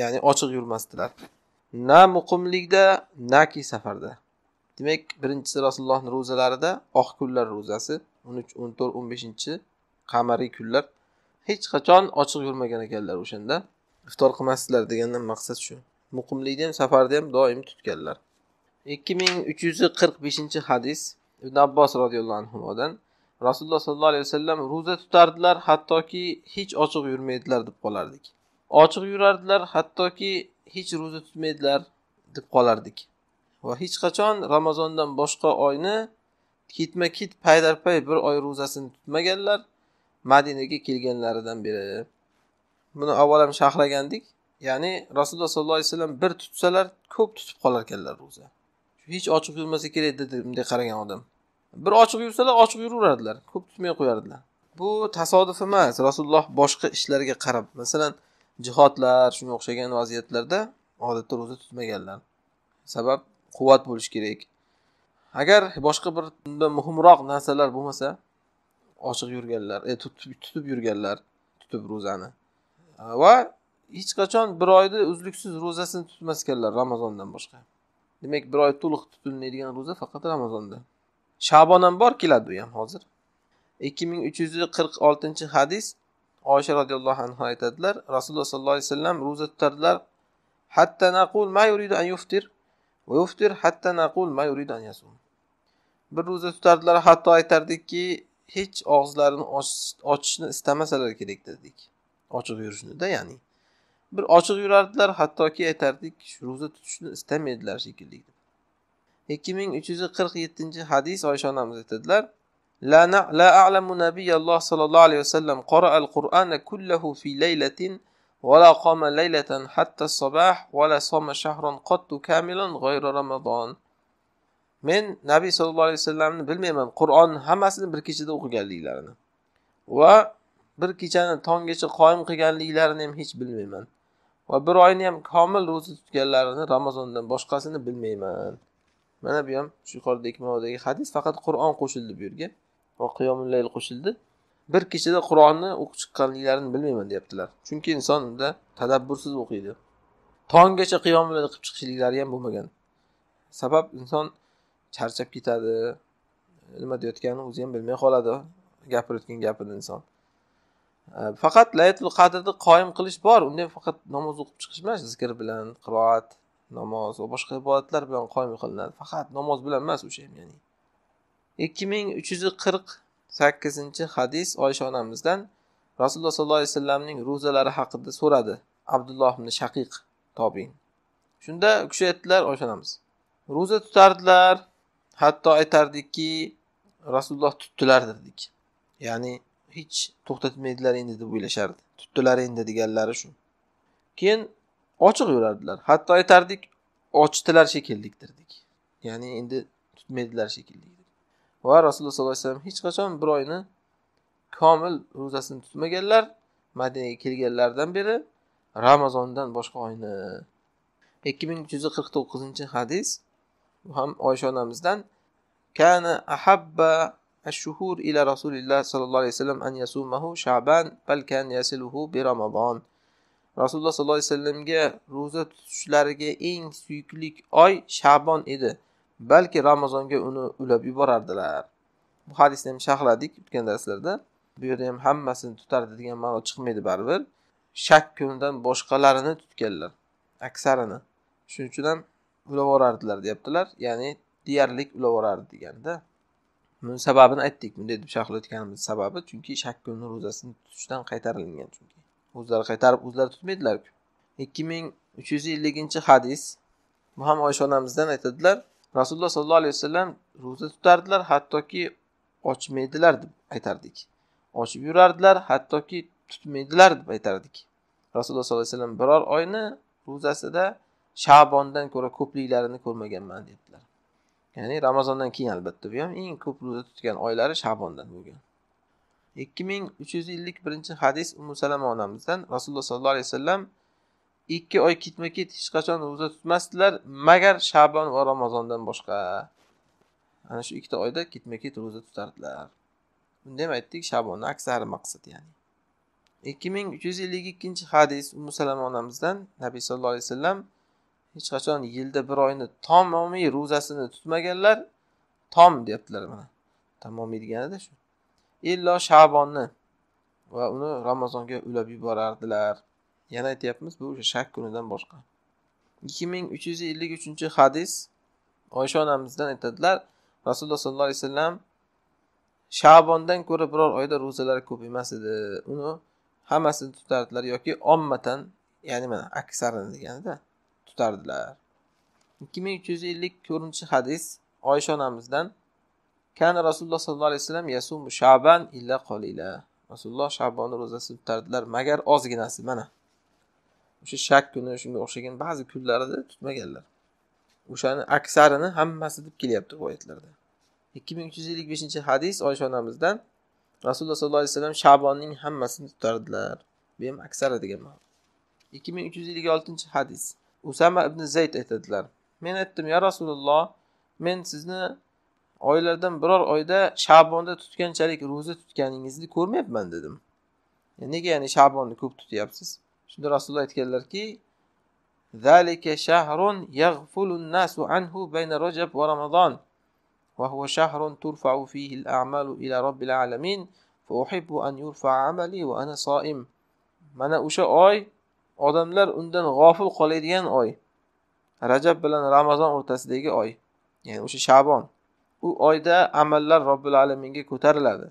Ya'ni ochiq yurmasdilar. Na muqimlikda naki safarda. Demak birinchisi rasulullohni ro'zalarida oq kunlar ro'zasi o'n uch o'n to'rt o'n beshinchi qamariy kunlar. Hech qachon ochiq yurmagan ekanlar o'shanda. Iftor qilmasdilar degandan maqsad shu. Muqimlikda ham safarda ham doim tutganlar. ikki ming uch yuz qirq beshinchi hadis ibn abbos roziyallohu anhudan rasululloh sollallohu alayhi vasallam ro'za tutardilar hattoki hech ochiq yurmaydilar deb qolardik. Ochiq yurardilar hattoki hech ro'za tutmaydilar deb qolardik. Va hech qachon ramazondan boshqa oyni ketma ket paydarpay bir oy ro'zasini tutmaganlar madinaga kelganlaridan beri. Buni avval ham sharhlagandik ya'ni rasululloh sollallohu alayhi vasallam bir tutsalar ko'p tutib qolar ekanlar ro'za hech ochiq yurmasa kerak dedi bunday qaragan odam. Bir ochiq yursalar ochiq yuraveradilar ko'p tutmay qo'yardilar. Bu tasodif emas. Rasululloh boshqa ishlarga qarab masalan jihodlar shunga o'xshagan vaziyatlarda odatda ro'za tutmaganlar. Sabab quvvat bo'lishi kerak. Agar boshqa bir muhimroq narsalar bo'lmasa ochiq yurganlar e, tutib, tutib yurganlar tutib ro'zani. Va hech qachon bir oyni uzluksiz ro'zasini tutmaskanlar ramazondan boshqa. Demak bir oy to'liq tutilmaydigan ro'za faqat ramazonda. Shabon ham bor keladi bu ham hozir. Ikki ming uch yuz qirq oltinchi hadis oysha roziyallohu anhu aytadilar. Rasululloh sollallohu alayhi vasallam ro'za tutardilar. Hatta naqul ma yuridu an yuftir. Va yuftir hatta naqul ma yuridu an yasum. Bir ro'za tutardilar hatto aytardikki hech og'izlarini ochishni istamasalar kerak dedik. Ochiq yurishnida ya'ni. Bir ochiq yurardilar hattoki aytardik ro'za tutishni istamaydilar shekilli 2347 hadis Oysha onamiz aytadilar La a'lamu nabiyalloh sallallohu alayhi vasallam qara al-Qur'ana kullahu fi laylatin va qoma laylatan hatta sabah va soma shahron qattu kamilan g'ayra ramazon. Men Nabiy sallallohu alayhi vasallamni bilmayman Qur'onni hammasini bir kechada o'qiganliklarini va bir kechani tonggacha qoyim qilganliklarini ham hech bilmayman va bir oyni ham komil ro'za tutganlarini Ramazondan boshqasini bilmayman. Mana bu ham shu yuqoridagi mavdagi hadis. Faqat qur'on qo'shildi bu yerga va qiyomillayl qo'shildi. Bir kechada qur'onni o'qib chiqqanliklarini bilmayman deyaptilar. Chunki inson unda tadabbursiz o'qiydi. Tonggacha qiyomillayl qilib chiqishliklari ham bo'lmagan. Sabab inson charchab ketadi nima deyotganini o'zi ham bilmay qoladi gapirayotgan gapini inson. Faqat layatul qadrni qoyim qilish bor. Unda ham faqat namoz o'qib chiqish emas zikr bilan qiroat namoz va boshqa ibodatlar bilan qoyim qilinadi. Faqat namoz bilan emas o'sha ham ya'ni. Ikki ming uch yuz qirq sakkizinchi hadis oysha onamizdan rasululloh sollallohu alayhi vasallamning ro'zalari haqida so'radi abdulloh ibn shaqiq tobin. Shunda u kishi aytdilar oysha onamiz. Ro'za tutardilar hatto aytardikki rasululloh tutdilar dedik. Ya'ni hech to'xtatmaydilar endi deb o'ylashardi. Tutdilar endi deganlari shu. Keyin ochiq yurardilar hatto aytardik ochdilar shekilli derdik ya'ni endi tutmaydilar shekilli va rasululloh sollallohu alayhi vasallam hech qachon bir oyni komil ro'zasini tutmaganlar madinaga kelganlaridan beri ramazondan boshqa oyni ikki ming uch yuz qirq to'qqizinchi hadis bu ham oysha onamizdan kana ahabba الشهور إلى رسول الله صلى الله عليه وسلم أن يصومه شعبان بل كان يصله برمضان rasululloh sollallohu alayhi vasallamga ro'za tutishlariga eng suyukli oy shabon edi. Balki ramazonga uni ulab yuborardilar. Bu hadisni ham sharhladik o'tgan darslarda. Bu yerda ham hammasini tutardi degan ma'no chiqmaydi baribir. Shak kunidan boshqalarini tutganlar aksarini. Shuning uchun ham ulab yuborardilar deyaptilar. Ya'ni deyarli ulab yuborardi deganda. Buni sababini aytdik. Bunday deb sharhlayotganimiz sababi chunki shak kunni ro'zasini tutishdan qaytarilgan chunki. O'zlari qaytarib o'zlari tutmaydilarku. ikki ming uch yuz elliginchi hadis bu ham oysha onamizdan aytadilar rasululloh sollallohu alayhi vasallam ro'za tutardilar hattoki ochmaydilar deb aytardik. Ochib yurardilar hattoki tutmaydilar deb aytardik. Rasululloh sollallohu alayhi vasallam biror oyni ro'zasida shabondan ko'ra ko'pliklarini ko'rmaganman deyaptilar ya'ni ramazondan keyin albatta bu ham eng ko'p ro'za tutgan oylari shabondan bo'lgan. Ikki ming uch yuz ellik birinchi hadis umu salama onamizdan. Rasululloh sollallohu alayhi vasallam ikki oy ketma ket hech qachon ro'za tutmasdilar magar shabon va ramazondan boshqa. Ana shu ikkita oyda ketma ket ro'za tutardilar. Bunda ham aytdik shabonni aksari maqsad ya'ni. ikki ming uch yuz ellik ikkinchi hadis umu salama onamizdan nabiy sallallohu alayhi vasallam hech qachon yilda bir oyni tamomiy ro'zasini tutmaganlar tom deyaptilar mana. Tamomiy deganida shu. Illo shabonni. Va uni ramazonga ulab yuborardilar. Yana aytyapmiz bu o'sha shak kunidan boshqa. ikki ming uch yuz ellik uchinchi hadis oysha onamizdan aytadilar. Rasululloh sollallohu alayhi vasallam shabondan ko'ra biror oyda ro'zalari ko'p emas edi uni hammasini tutardilar yoki ommatan ya'ni mana aksarini deganida tutardilar. ikki ming uch yuz ellik to'rtinchi hadis oysha onamizdan kana rasululloh sollallohu alayhi vasallam yasumu shaban illa qolila rasululloh shabonni ro'zasini tutardilar. Magar ozginasi mana. O'sha shak kuni shunga o'xshagan ba'zi kunlarida tutmaganlar. O'shani aksarini hammasi deb kelyapti rivoyatlarda. Ikki ming uch yuz ellik beshinchi hadis oysha onamizdan rasululloh sollallohu alayhi vasallam shabonning hammasini tutardilar. Bu ham aksari degan ma'no. Ikki ming uch yuz ellik oltinchi hadis. Usama ibn zayd aytadilar. Men aytdim ya rasululloh men sizni oylardan biror oyda shabonda tutganchalik ro'za tutganingizni ko'rmayapman dedim nega ya'ni shabonni ko'p tutyapsiz shunda rasululloh aytganlarki ذلك شهر يغفل الناس عنه بين رجب ورمضان وهو شهر ترفع فيه الأعمال إلى رب العالمين فأحب أن يرفع عملي وأنا صائم mana o'sha oy odamlar undan g'ofil qoladigan oy rajab bilan ramazon o'rtasidagi oy ya'ni o'sha shabon U oyda amallar robbil alaminga ko'tariladi.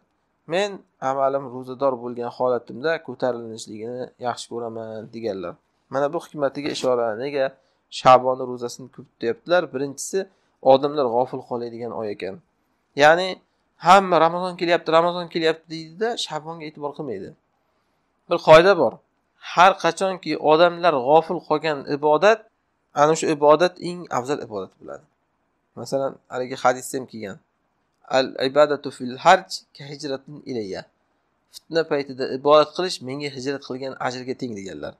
Men amalim ro'zador bo'lgan holatimda ko'tarilishligini yaxshi ko'raman deganlar. Mana bu hikmatiga ishora. Nega shabonni ro'zasini ko'p tutyaptilar? Birinchisi odamlar g'ofil qoladigan oy ekan. Ya'ni hamma ramazon kelyapti ramazon kelyapti deydida shabonga e'tibor qilmaydi. Bir qoida bor. Har qachonki odamlar g'ofil qolgan ibodat ana shu ibodat eng afzal ibodat bo'ladi. Masalan haligi hadisda ham kelgan. Al ibadatu fil harj ka hijratin ilayya. Fitna paytida ibodat qilish menga hijrat qilgan ajrga teng deganlar.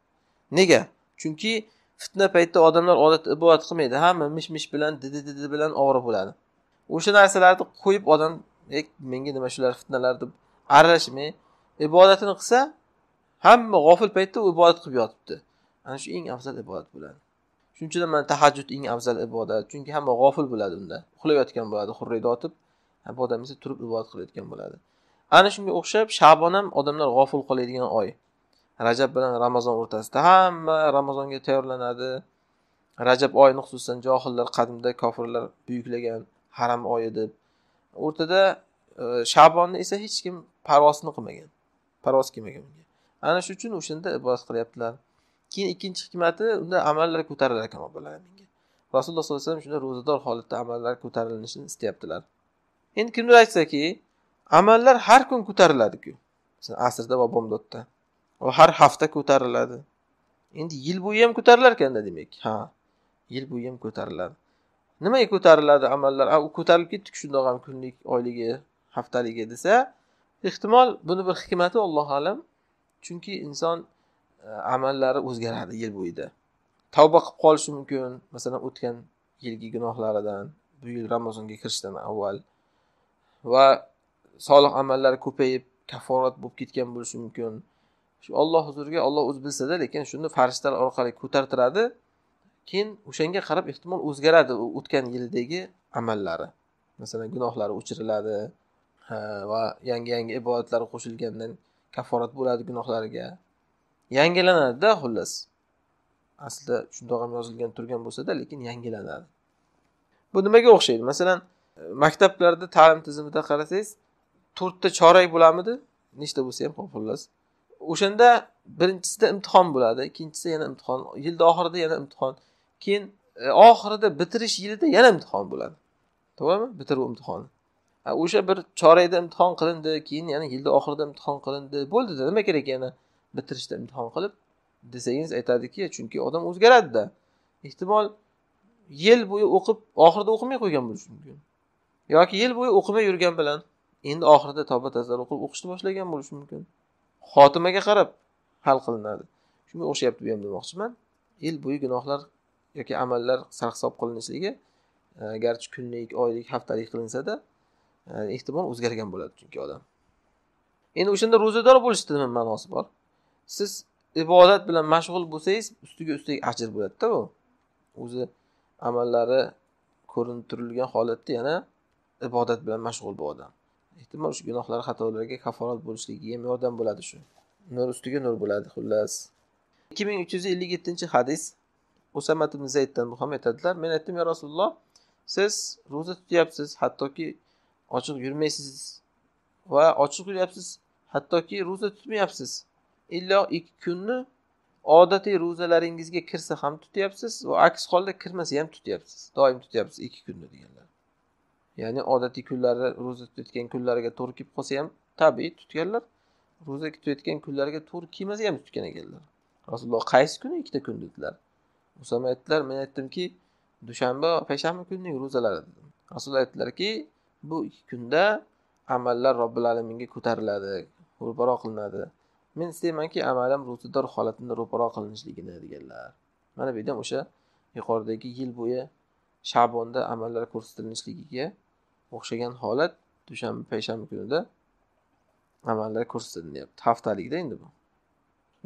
Nega? Chunki fitna paytida odamlar odatda ibodat qilmaydi. Hamma mish mish bilan didi didi bilan ovora bo'ladi. O'sha narsalarni qo'yib odam e, menga nima shular fitnalar deb aralashmay ibodatini qilsa hamma g'ofil paytda u ibodat qilib yotibdi. Ana shu eng afzal ibodat bo'ladi. Shuning uchun mana tahajjud eng afzal ibodat. Chunki hamma g'ofil bo'ladi unda. Uxlayotgan bo'ladi hurriyda otib bu odam esa turib ibodat qilayotgan bo'ladi. Ana shunga o'xshab shabon ham odamlar g'ofil qoladigan oy. Rajab bilan ramazon o'rtasida hamma ramazonga tayyorlanadi. Rajab oyini xususan johillar qadimda kofirlar buyuklagan haram oyi deb. O'rtada e, shabonni esa hech kim parvosini qilmagan. Parvoz kelmagan unga ana shu uchun o'shanda ibodat qilyaptilar. Keyin ikkinchi hikmati unda amallar ko'tarilar ekan alaminga rasululloh sollallohu alayhi vasallam shunda ro'zador holatda amallar ko'tarilishini istayaptilar endi kimdir aytsaki amallar har kun ko'tariladiku asrda va bomdodda. Va har hafta ko'tariladi. Endi yil bo'yi ham ko'tarilar ekanda demak. Ha yil bo'yi ham ko'tariladi. Nimaga ko'tariladi amallar? U ko'tarilib ketdik shundoq ham kunlik oyligi haftaligi desa ehtimol buni bir hikmati allohu alam. Chunki inson E, amallari o'zgaradi yil bo'yida. Tavba qilib qolishi mumkin masalan o'tgan yilgi gunohlaridan bu yil ramazonga kirishdan avval. Va solih amallari ko'payib kafforat bo'lib ketgan bo'lishi mumkin. Shu olloh huzuriga olloh o'zi bilsada lekin shuni farishtalar orqali ko'tartiradi keyin o'shanga qarab ehtimol o'zgaradi u o'tgan yildagi amallari. Masalan gunohlari o'chiriladi va yangi yangi ibodatlar qo'shilgandan kafforat bo'ladi gunohlariga. Yangilanadida xullas. Aslida shundoq ham yozilgan turgan bo'lsada lekin yangilanadi. Bu nimaga o'xshaydi? Masalan maktablarda ta'lim tizimida qarasangiz to'rtta chorak bo'ladimi nechta bo'lsa ham xullas. O'shanda birinchisida imtihon bo'ladi ikkinchisida yana imtihon yilni oxirida yana imtihon keyin e, oxirida bitirish yilida yana imtihon bo'ladi. To'g'rimi? Bitiruv imtihoni o'sha bir chorakda imtihon qilindi keyin yana yilni oxirida imtihon qilindi. Bo'ldida nima kerak yana? Bitirishda imtihon qilib desangiz aytadiki chunki odam o'zgaradida. Ehtimol yil bo'yi o'qib oxirida o'qimay qo'ygan bo'lishi mumkin. Yoki yil bo'yi o'qimay yurgan bilan endi oxirida tavba tazar o'qib o'qishni boshlagan bo'lishi mumkin. Xotimaga qarab hal qilinadi. Shunga o'xshayapti bu ham demoqchiman. Yil bo'yi gunohlar yoki amallar sarhisob qilinishligi e, garchi kunlik oylik haftalik qilinsada e, ehtimol o'zgargan bo'ladi chunki odam. Endi o'shanda ro'zador bo'lishni nima ma'nosi bor. Siz ibodat bilan mashg'ul bo'lsangiz ustiga ustak ajr bo'ladida bu. O'zi amallari ko'rinib turilgan holatda yana ibodat bilan mashg'ul bu odam. Ehtimol shu gunohlar xatolarga kafforat bo'lishligiga ham yordam bo'ladi shu. Nur ustiga nur bo'ladi xullas. ikki ming uch yuz ellik yettinchi hadis usamat ibn zayddan bu ham aytadilar. Men aytdim ya rasululloh siz ro'za tutyapsiz hattoki ochiq yurmaysiz va ochiq yuryapsiz hattoki ro'za tutmayapsiz. Illo ikki kunni odatiy ro'zalaringizga kirsa ham tutyapsiz va aks holda kirmasa ham tutyapsiz. Doim tutyapsiz ikki kunni deganlar. Ya'ni odatiy kunlari ro'za tutayotgan kunlariga to'g'ri kelib qolsa ham tabiiy tutganlar ro'za tutayotgan kunlariga to'g'ri kelmasa ham tutgan ekanlar. Rasululloh qaysi kuni ikkita kun dedilar? Usama aytdilar men aytdimki dushanba payshanba kunning ro'zalari dedim. Rasululloh aytdilarki bu ikki kunda amallar robbil alaminga ko'tariladi ro'baro qilinadi. Men istaymanki amalim ro'zador holatida ro'paro qilinishligini deganlar. Mana bu yerda o'sha yuqoridagi yil bo'yi shabonda amallar ko'rsatilishligiga o'xshagan holat dushanba payshanba kunida amallar ko'rsatilyapti. Haftalikda endi bu.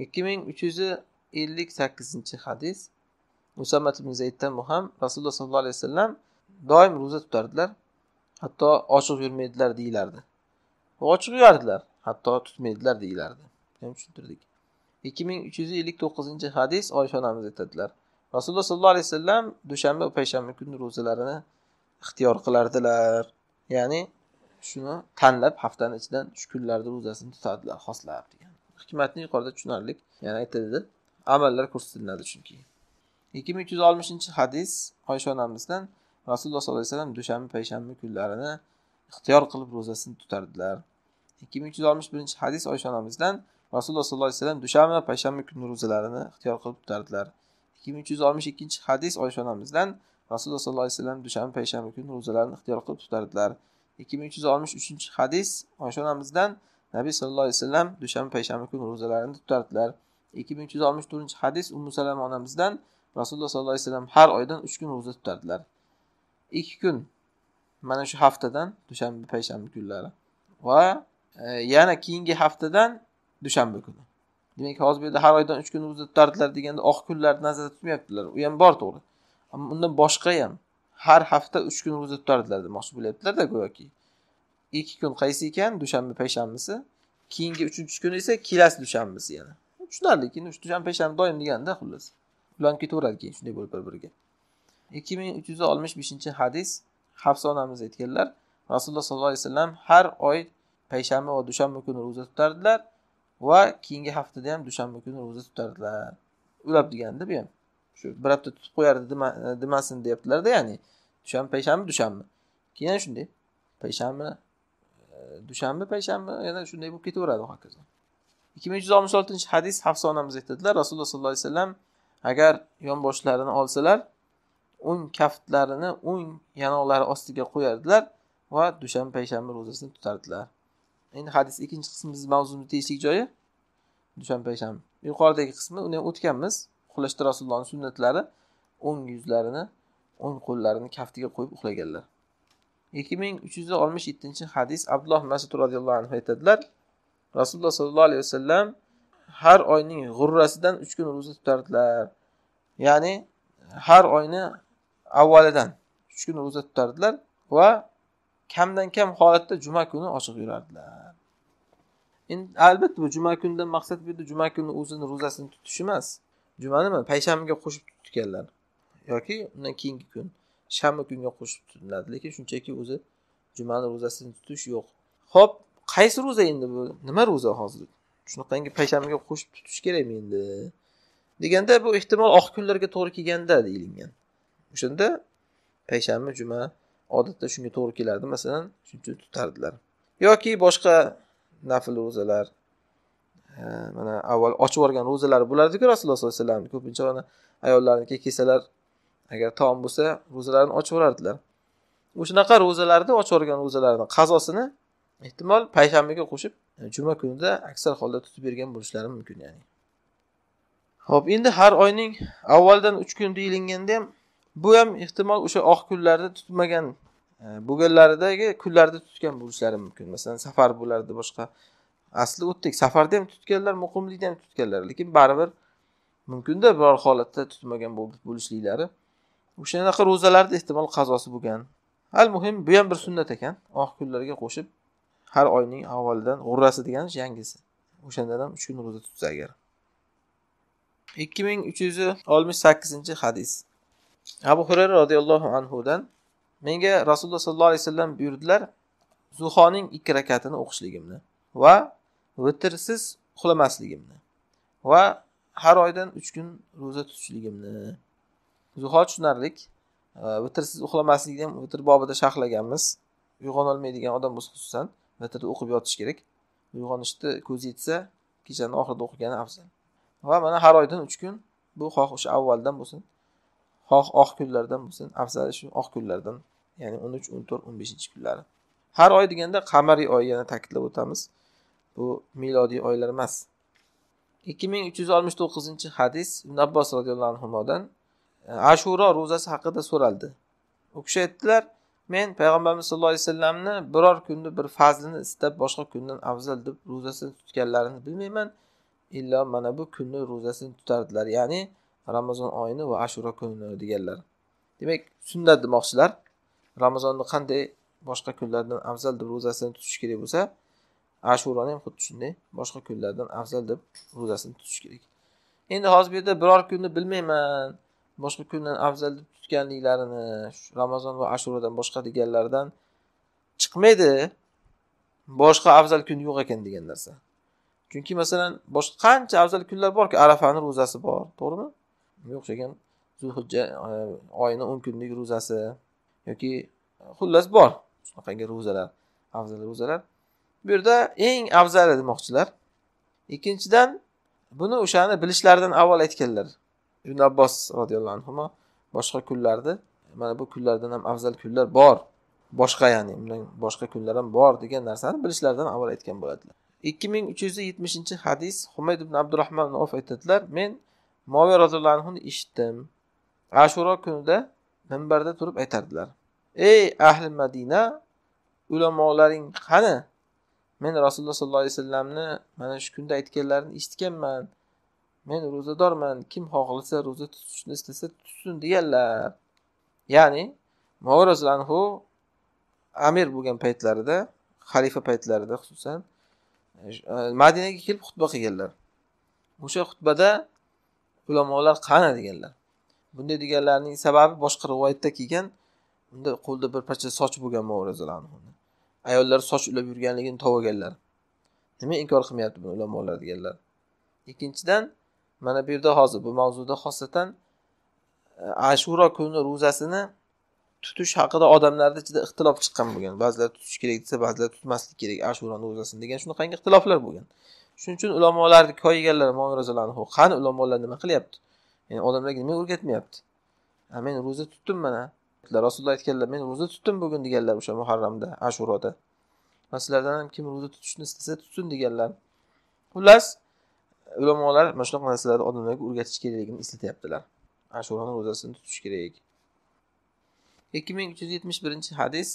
ikki ming uch yuz ellik sakkizinchi hadis musammat ibn zayddan bu ham rasululloh sollallohu alayhi vasallam doim ro'za tutardilar hatto ochiq yurmaydilar deyilardi ochiq yurardilar hatto tutmaydilar deyilardi ham tushuntirdik. ikki ming uch yuz ellik to'qqizinchi hadis oysha onamiz aytadilar. Rasululloh sollallohu alayhi vasallam dushanba va payshanba kuni ro'zalarini ixtiyor qilardilar. Ya'ni shuni tanlab haftani ichidan shu kunlarda ro'zasini tutadilar. Xoslab degan. Hikmatni yuqorida tushunarlik. Yana aytadi amallar ko'rsatiladi chunki. ikki ming uch yuz oltmishinchi hadis oysha onamizdan rasululloh sollallohu alayhi vasallam dushanba payshanba kunlarini ixtiyor qilib ro'zasini tutardilar. ikki ming uch yuz oltmish birinchi hadis oysha onamizdan rasululloh sollallohu alayhi vasallam dushanba va payshanba kuni ro'zalarini ixtiyor qilib tutardilar ikki ming uch yuz oltmish ikkinchi hadis oysha onamizdan rasululloh sollallohu alayhi vasallam dushanba payshanba kuni ro'zalarini ixtiyor qilib tutardilar ikki ming uch yuz oltmish uchinchi hadis oysha onamizdan nabiy sallallohu alayhi vasallam dushanba payshanba kuni ro'zalarini tutardilar ikki ming uch yuz oltmish to'rtinchi hadis ummu salama onamizdan rasululloh sollallohu alayhi vasallam har oydan uch kun ro'za tutardilar. Ikki kun mana shu haftadan dushanba payshanba kunlari va e, yana keyingi haftadan dushanba kuni. Demak hozir bu yerda har oydan uch kun ro'za tutardilar deganda oq kunlarni nazarda tutmayaptilar. U ham bor to'g'ri. Ammo undan boshqa ham har hafta uch kun ro'za tutardilar demoqchi bo'lyaptilarda go'yoki. Ikki kun qaysi ekan? Dushanba payshanbasi. Keyingi uchinchi kun esa kelasi dushanbasi yana. Tushunarli keyin dushanba payshanba doim deganda xullas. Ulanib ketaveradi keyin shunday bo'lib bir biriga ikki ming uch yuz oltmish beshinchi hadis hafsa onamiz aytganlar. Rasululloh sollallohu alayhi vasallam har oy payshanba va dushanba kuni ro'za tutardilar. Va keyingi haftada ham dushanba kuni ro'za tutardilar. Ulab deganda bu ham shu bir hafta tutib qo'yardi demasin deyaptilarda ya'ni dushanba payshanba dushanba. Keyin shunday payshanba e, dushanba payshanba yana shunday bo'lib ketaveradi hokazo. ikki ming yuz oltmish oltinchi hadis hafsa onamiz aytadilar rasululloh sollallohu alayhi vasallam agar yonboshlarini olsalar o'ng kaftlarini o'ng yanoqlari ostiga qo'yardilar va dushanba payshanba ro'zasini tutardilar. Endi hadis ikkinchi qismi bizni mavzumizni tegishli joyi. Dushanba payshanba. Yuqoridagi qismi uni ham o'tganmiz. Uxlashda rasulullohni sunnatlari o'ng yuzlarini o'ng qo'llarini kaftiga qo'yib uxlaganlar. Ikki ming uch yuz oltmish yettinchi hadis abdulloh masud roziyallohu anhu aytadilar rasululloh sollallohu alayhi vasallam har oyning g'urrasidan uch kun ro'za tutardilar. Ya'ni har oyni avvalidan uch kun ro'za tutardilar va kamdan kam holatda juma kuni ochiq yurardilar. Endi albatta bu juma kunidan maqsad bu yerda juma kuni o'zini ro'zasini tutish emas. Juma nima? Payshanbaga qo'shib tutganlar. Yoki undan keyingi kun shanba kunga qo'shib tutiladi lekin shunchaki o'zi jumani ro'zasini tutish yo'q. Ho'p qaysi ro'za endi bu? Nima ro'za hozir? Shunaqangi payshanbaga qo'shib tutish kerakmi endi? Deganda bu ehtimol oq kunlarga to'g'ri kelganda deyilgan. O'shanda payshanba juma odatda shunga to'g'ri kelardi. Masalan shuning uchun tutardilar. Yoki boshqa nafl ro'zalar. Mana avval ochib yuborgan ro'zalari bo'lardiku rasululloh sollallohu alayhi vasallam. Ko'pincha mana ayollarniki kelsalar agar taom bo'lsa ro'zalarini ochib yuborardilar. O'shanaqa ro'zalarni ochib yuborgan ro'zalarini qazosini ehtimol payshanbaga qo'shib juma kunida aksar holda tutib bergan bo'lishlari mumkin ya'ni. Ho'p endi har oyning avvaldan uch kun deyilganda ham bu ham ehtimol o'sha oq kunlarda tutmagan e, bo'lganlaridagi kunlarda tutgan bo'lishlari mumkin. Masalan safar bo'lardi boshqa. Asli o'tdik. Safarda ham tutganlar muqimlikda ham tutganlar. Lekin baribir mumkinda biror holatda tutmagan bo'lishliklari. O'shanaqa ro'zalarni ehtimol qazosi bo'lgan. Al muhim bu ham bir sunnat ekan. Oq kunlarga qo'shib har oyning avvalidan g'urrasi degani yangisi. O'shandan ham uch kun ro'za tutsa agar. ikki ming uch yuz oltmish sakkizinchi hadis. Abu hurayra roziyallohu anhudan menga rasululloh sollallohu alayhi vasallam buyurdilar zuhoning ikki rakatini o'qishligimni va vitrsiz uxlamasligimni va har oydan uch kun ro'za tutishligimni. Zuho tushunarlik e, vitrsiz uxlamaslikni ham vitr bobida sharhlaganmiz. Uyg'onolmaydigan odam bo'lsa xususan vitrni o'qib yotish kerak. Uyg'onishni ko'zi yetsa kechani oxirida o'qigani afzal. Va mana har oydan uch kun bu xoh o'sha avvaldan bo'lsin. Xoh oq kunlardan bo'lsin afzal shu oq kunlardan ya'ni o'n uch o'n to'rt o'n beshinchi kunlari. Har oy deganda qamariy oy yana ta'kidlab o'tamiz. Bu milodiy oylar emas. ikki ming uch yuz oltmish to'qqizinchi hadis ibn abbos roziyallohu anhudan e, ashuro ro'zasi haqida so'raldi. U kishi aytdilar men payg'ambarimiz sallallohu alayhi vasallamni biror kunni bir fazlini istab boshqa kundan afzal deb ro'zasini tutganlarini bilmayman. Illo mana bu kunni ro'zasini tutardilar. Ya'ni ramazon oyini va ashura kunini deganlar. Demak sunnat demoqchilar. Ramazonni qanday boshqa kunlardan afzal deb ro'zasini tutish kerak bo'lsa ashurani ham xuddi shunday boshqa kunlardan afzal deb ro'zasini tutish kerak. Endi hozir bu yerda biror kunni bilmayman. Boshqa kundan afzal deb tutganliklarini ramazon va ashuradan boshqa deganlaridan chiqmaydi. Boshqa afzal kun yo'q ekan degan narsa. Chunki masalan boshqa qancha afzal kunlar borki arafani ro'zasi bor to'g'rimi? Unga o'xshagan zulhijja e, oyini o'n kunlik ro'zasi yoki e, xullas bor shunaqangi ro'zalar afzal ro'zalar. Bu yerda eng afzali demoqchilar. Ikkinchidan buni o'shani bilishlaridan avval aytganlar. Ibn abbos roziyallohu anhu boshqa kunlarni mana bu kunlardan ham afzal kunlar bor. Boshqa ya'ni undan boshqa kunlar ham bor degan narsani bilishlaridan avval aytgan bo'ladilar. Ikki ming uch yuz yetmishinchi hadis humayd ibn abdurahmon of aytadilar men moviy roziyallohu anhuni eshitdim. Ashuro kunida minbarda turib aytardilar. Ey ahli madina ulamolaring qani? Men rasululloh sollallohu alayhi vasallamni mana shu kunda aytganlarini eshitganman. Men ro'zadorman. Kim xohlasa ro'za tutishni istasa tutsin deganlar. Ya'ni moviy roziyallohu anhu amir bo'lgan paytlarida xalifa paytlarida xususan madinaga kelib xutba qilganlar. O'sha xutbada ulamolar qani deganlar bunday deganlarining sababi boshqa rivoyatda kelgan unda qo'lida bir parcha soch bo'lgan ayollar soch ulab yurganligini tovaganlar nima inkor qilmayapti buni ulamolar deganlar? Ikkinchidan mana bu yerda hozir bu mavzuda xosatan e, ashuro kuni ro'zasini tutish haqida odamlarni ichida ixtilof chiqqan bo'lgan. Ba'zilar tutish kerak desa ba'zilar tutmaslik kerak ashuroni ro'zasini degan shunaqangi ixtiloflar bo'lgan. Shuning uchun ulamolarni koyiganlar roziyallohu qani ulamolar nima qilyapti? Ya'ni odamlarga nima o'rgatmayapti? Men ro'za tutdim mana. Rasululloh aytganlar men ro'za tutdim bugun deganlar o'sha muharramda ashuroda va sizlardan ham kim ro'za tutishni istasa tutsin deganlar. Xullas ulamolar mana shunaqa narsalarni odamlarga o'rgatish kerakligini eslatyaptilar ashuroni ro'zasini tutish kerak. Ikki ming uch yuz yetmish birinchi hadis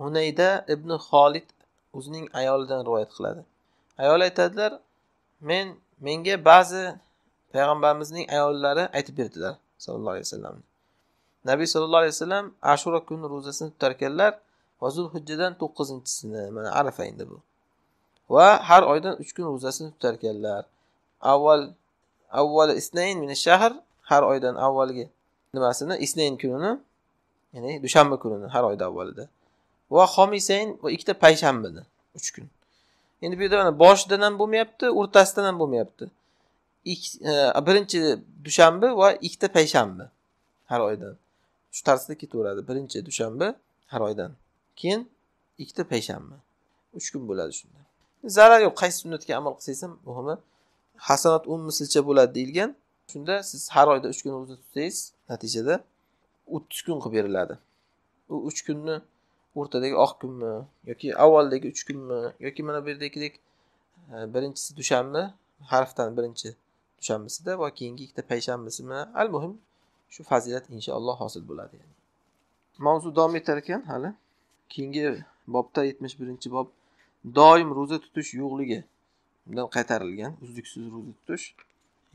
hunayda ibn xolid o'zining ayolidan rivoyat qiladi. Ayol aytadilar men menga ba'zi payg'ambarimizning ayollari aytib berdilar sallallohu alayhi vasallam. Nabiy sallallohu alayhi vasallam ashura kuni ro'zasini tutar ekanlar va zulhijjadan to'qqizinchisini mana arafa endi bu. Va har oydan uch kun ro'zasini tutar ekanlar avval avval isnayn min shahr har oydan avvalgi nimasini? Isnayn kunini ya'ni dushanba kunini har oyda avvalida. Va xomisayn va ikkita payshanbani uch kun. Endi bu yerda mana boshidan ham bo'lmayapti o'rtasidan ham bo'lmayapti. E, birinchi dushanba va ikkita payshanba har oydan. Shu tarzda ketaveradi. Birinchi dushanba har oydan. Keyin ikkita payshanba. Uch kun bo'ladi shunda. Zarar yo'q. Qaysi sunnatga amal qilsangiz ham muhimi hasanat o'n mislcha bo'ladi deyilgan shunda siz har oyda uch kun ro'za tutsangiz natijada o'ttiz kun qilib beriladi. U uch kunni o'rtadagi oq kunmi yoki avvaldagi uch kunmi yoki mana bu yerdagidek e, birinchisi dushanba harfdan birinchi dushanbasida va keyingi ikkita payshanbasimi al muhim shu fazilat inshaalloh hosil bo'ladi yani. mavzu davom etar ekan hali. Keyingi bobda yetmish birinchi bob doim ro'za tutish yo'qligi undan qaytarilgan uzluksiz ro'za tutish.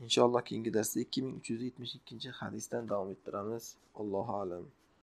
Inshaalloh keyingi darsda ikki ming uch yuz yetmish ikkinchi hadisdan davom ettiramiz. Allohu alam.